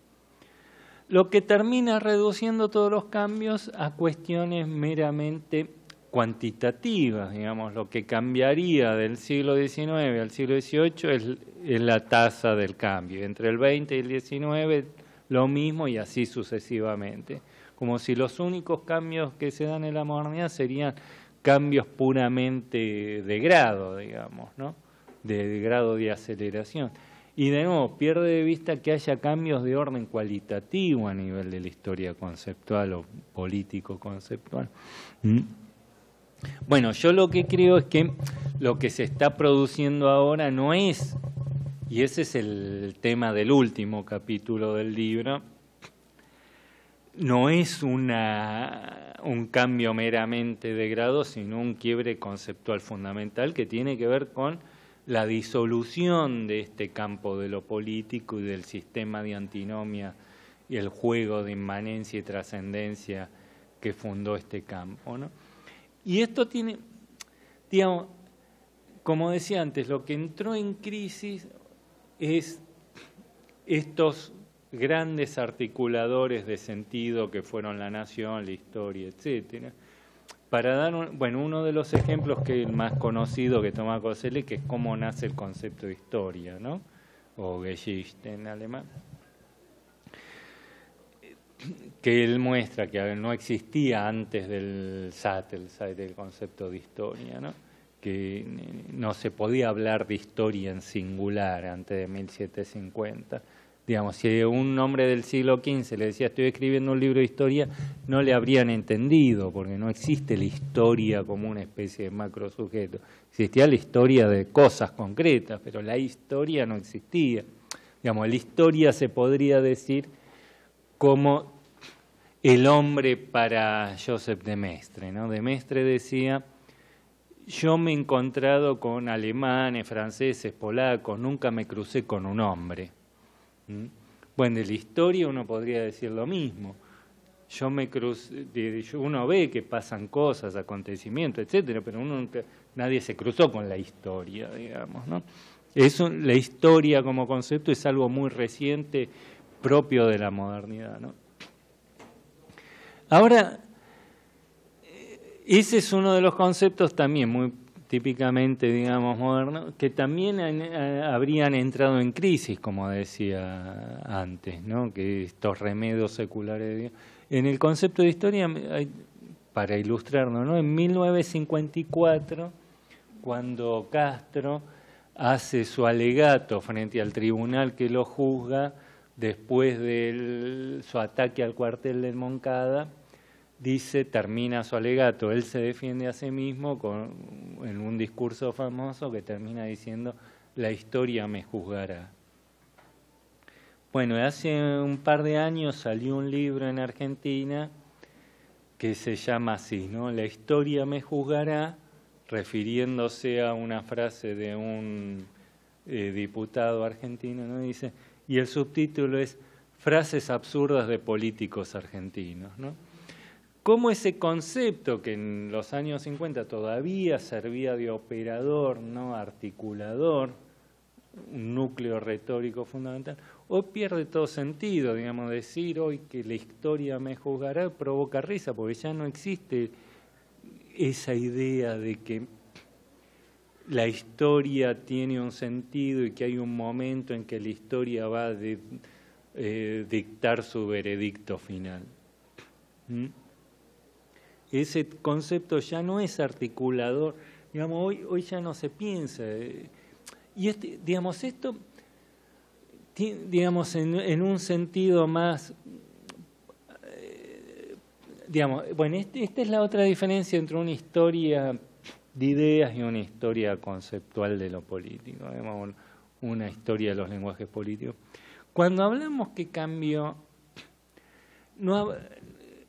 Lo que termina reduciendo todos los cambios a cuestiones meramente cuantitativas, digamos, lo que cambiaría del siglo XIX al siglo XVIII es, la tasa del cambio, entre el 20 y el XIX lo mismo y así sucesivamente, como si los únicos cambios que se dan en la modernidad serían cambios puramente de grado, digamos, ¿no? de grado de aceleración. Y de nuevo, pierde de vista que haya cambios de orden cualitativo a nivel de la historia conceptual o político conceptual. ¿Mm? Bueno, yo lo que creo es que lo que se está produciendo ahora no es, y ese es el tema del último capítulo del libro, no es una, un cambio meramente de grado, sino un quiebre conceptual fundamental que tiene que ver con la disolución de este campo de lo político y del sistema de antinomia y el juego de inmanencia y trascendencia que fundó este campo. ¿no? Y esto tiene, digamos, como decía antes, lo que entró en crisis es estos grandes articuladores de sentido que fueron la nación, la historia, etcétera. Para dar, bueno, uno de los ejemplos que el más conocido que toma Coselli, que es cómo nace el concepto de historia, ¿no? O Geschichte en alemán. Que él muestra que no existía antes del Sattel, del concepto de historia, ¿no? que no se podía hablar de historia en singular antes de 1750 Digamos, si un hombre del siglo XV le decía estoy escribiendo un libro de historia, no le habrían entendido, porque no existe la historia como una especie de macro sujeto. Existía la historia de cosas concretas, pero la historia no existía. Digamos, la historia se podría decir como el hombre para Joseph de Mestre. ¿no? De Mestre decía, yo me he encontrado con alemanes, franceses, polacos, nunca me crucé con un hombre. ¿Mm? Bueno, de la historia uno podría decir lo mismo. Yo me uno ve que pasan cosas, acontecimientos, etcétera, pero uno nadie se cruzó con la historia, digamos, ¿no? Eso, la historia como concepto es algo muy reciente, propio de la modernidad, ¿no? Ahora, ese es uno de los conceptos también muy típicamente, digamos, modernos, que también eh, habrían entrado en crisis, como decía antes, ¿no? que estos remedios seculares. En el concepto de historia, para ilustrarnos, ¿no? en 1954, cuando Castro hace su alegato frente al tribunal que lo juzga, después de su ataque al cuartel de Moncada, dice, termina su alegato, él se defiende a sí mismo con, en un discurso famoso que termina diciendo, la historia me juzgará. Bueno, hace un par de años salió un libro en Argentina que se llama así, ¿no? La historia me juzgará, refiriéndose a una frase de un eh, diputado argentino, ¿no? Dice, y el subtítulo es Frases absurdas de políticos argentinos, ¿no? cómo ese concepto que en los años 50 todavía servía de operador, no articulador, un núcleo retórico fundamental, hoy pierde todo sentido, digamos, decir hoy que la historia me juzgará provoca risa, porque ya no existe esa idea de que la historia tiene un sentido y que hay un momento en que la historia va a eh, dictar su veredicto final. ¿Mm? ese concepto ya no es articulador, digamos, hoy, hoy ya no se piensa. Y este, digamos, esto, digamos, en, un sentido más, eh, digamos, bueno, este, esta es la otra diferencia entre una historia de ideas y una historia conceptual de lo político, digamos, una historia de los lenguajes políticos. Cuando hablamos que cambio, no,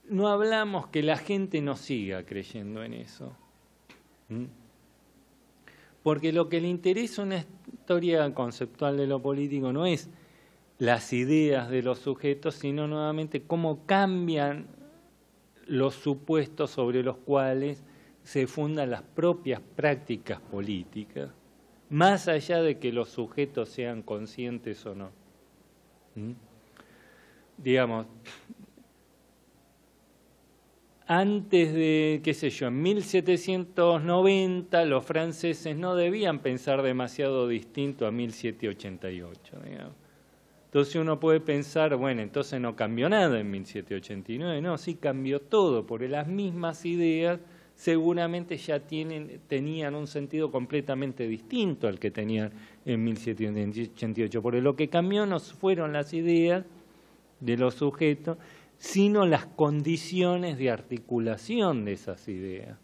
no hablamos que la gente no siga creyendo en eso. ¿Mm? Porque lo que le interesa una historia conceptual de lo político no es las ideas de los sujetos, sino nuevamente cómo cambian los supuestos sobre los cuales se fundan las propias prácticas políticas, más allá de que los sujetos sean conscientes o no. ¿Mm? Digamos, antes de, qué sé yo, en 1790 los franceses no debían pensar demasiado distinto a 1788. Entonces uno puede pensar, bueno, entonces no cambió nada en 1789. No, sí cambió todo, porque las mismas ideas seguramente ya tenían un sentido completamente distinto al que tenían en 1788. Porque lo que cambió no fueron las ideas de los sujetos, sino las condiciones de articulación de esas ideas.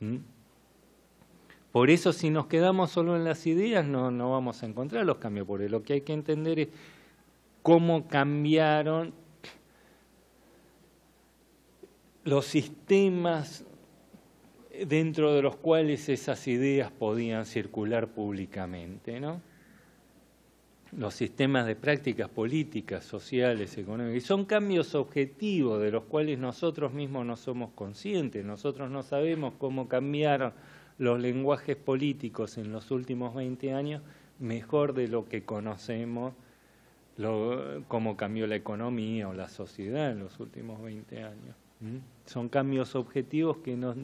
¿Mm? Por eso si nos quedamos solo en las ideas no, no vamos a encontrar los cambios, porque lo que hay que entender es cómo cambiaron los sistemas dentro de los cuales esas ideas podían circular públicamente, ¿no? Los sistemas de prácticas políticas, sociales, económicas, y son cambios objetivos de los cuales nosotros mismos no somos conscientes, nosotros no sabemos cómo cambiaron los lenguajes políticos en los últimos 20 años mejor de lo que conocemos cómo cambió la economía o la sociedad en los últimos 20 años. Son cambios objetivos que no,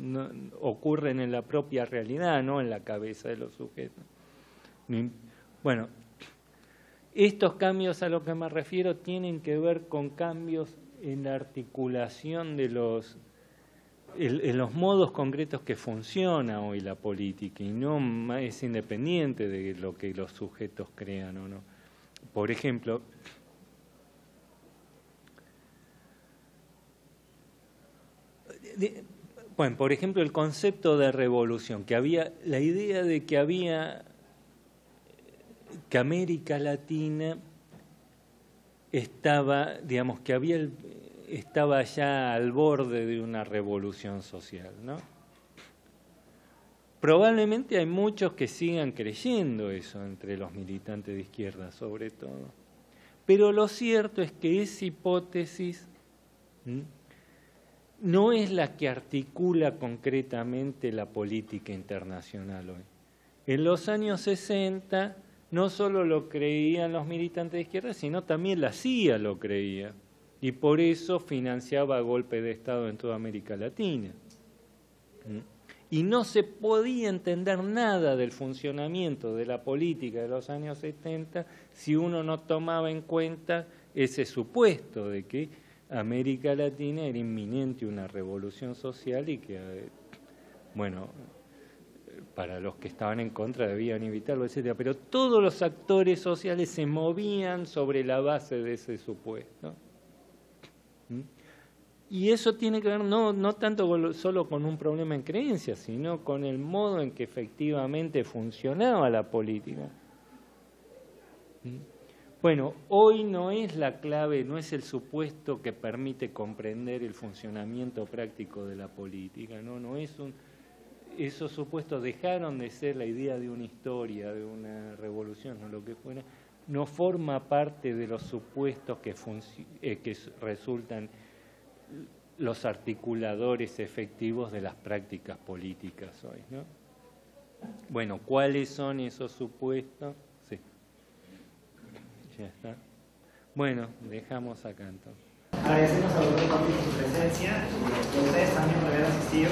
ocurren en la propia realidad, no en la cabeza de los sujetos. Bueno, estos cambios a los que me refiero tienen que ver con cambios en la articulación de los en los modos concretos que funciona hoy la política y no es independiente de lo que los sujetos crean o no. Por ejemplo, bueno, por ejemplo, el concepto de revolución, que había la idea de que había que América Latina estaba, digamos, que había estaba ya al borde de una revolución social, ¿no? Probablemente hay muchos que sigan creyendo eso entre los militantes de izquierda, sobre todo. Pero lo cierto es que esa hipótesis no es la que articula concretamente la política internacional hoy. En los años 60 no solo lo creían los militantes de izquierda, sino también la CIA lo creía. Y por eso financiaba golpe de Estado en toda América Latina. Y no se podía entender nada del funcionamiento de la política de los años 70 si uno no tomaba en cuenta ese supuesto de que América Latina era inminente una revolución social y que, bueno, para los que estaban en contra debían evitarlo, etcétera. Pero todos los actores sociales se movían sobre la base de ese supuesto. ¿Mm? Y eso tiene que ver no, no tanto solo con un problema en creencias, sino con el modo en que efectivamente funcionaba la política. ¿Mm? Bueno, hoy no es la clave, no es el supuesto que permite comprender el funcionamiento práctico de la política, no, no es un esos supuestos dejaron de ser la idea de una historia, de una revolución o lo que fuera, no forma parte de los supuestos que, eh, que resultan los articuladores efectivos de las prácticas políticas hoy. ¿no? Bueno, ¿cuáles son esos supuestos? Ya está. Bueno, dejamos acá entonces. Agradecemos a por su presencia, a ustedes también por haber asistido.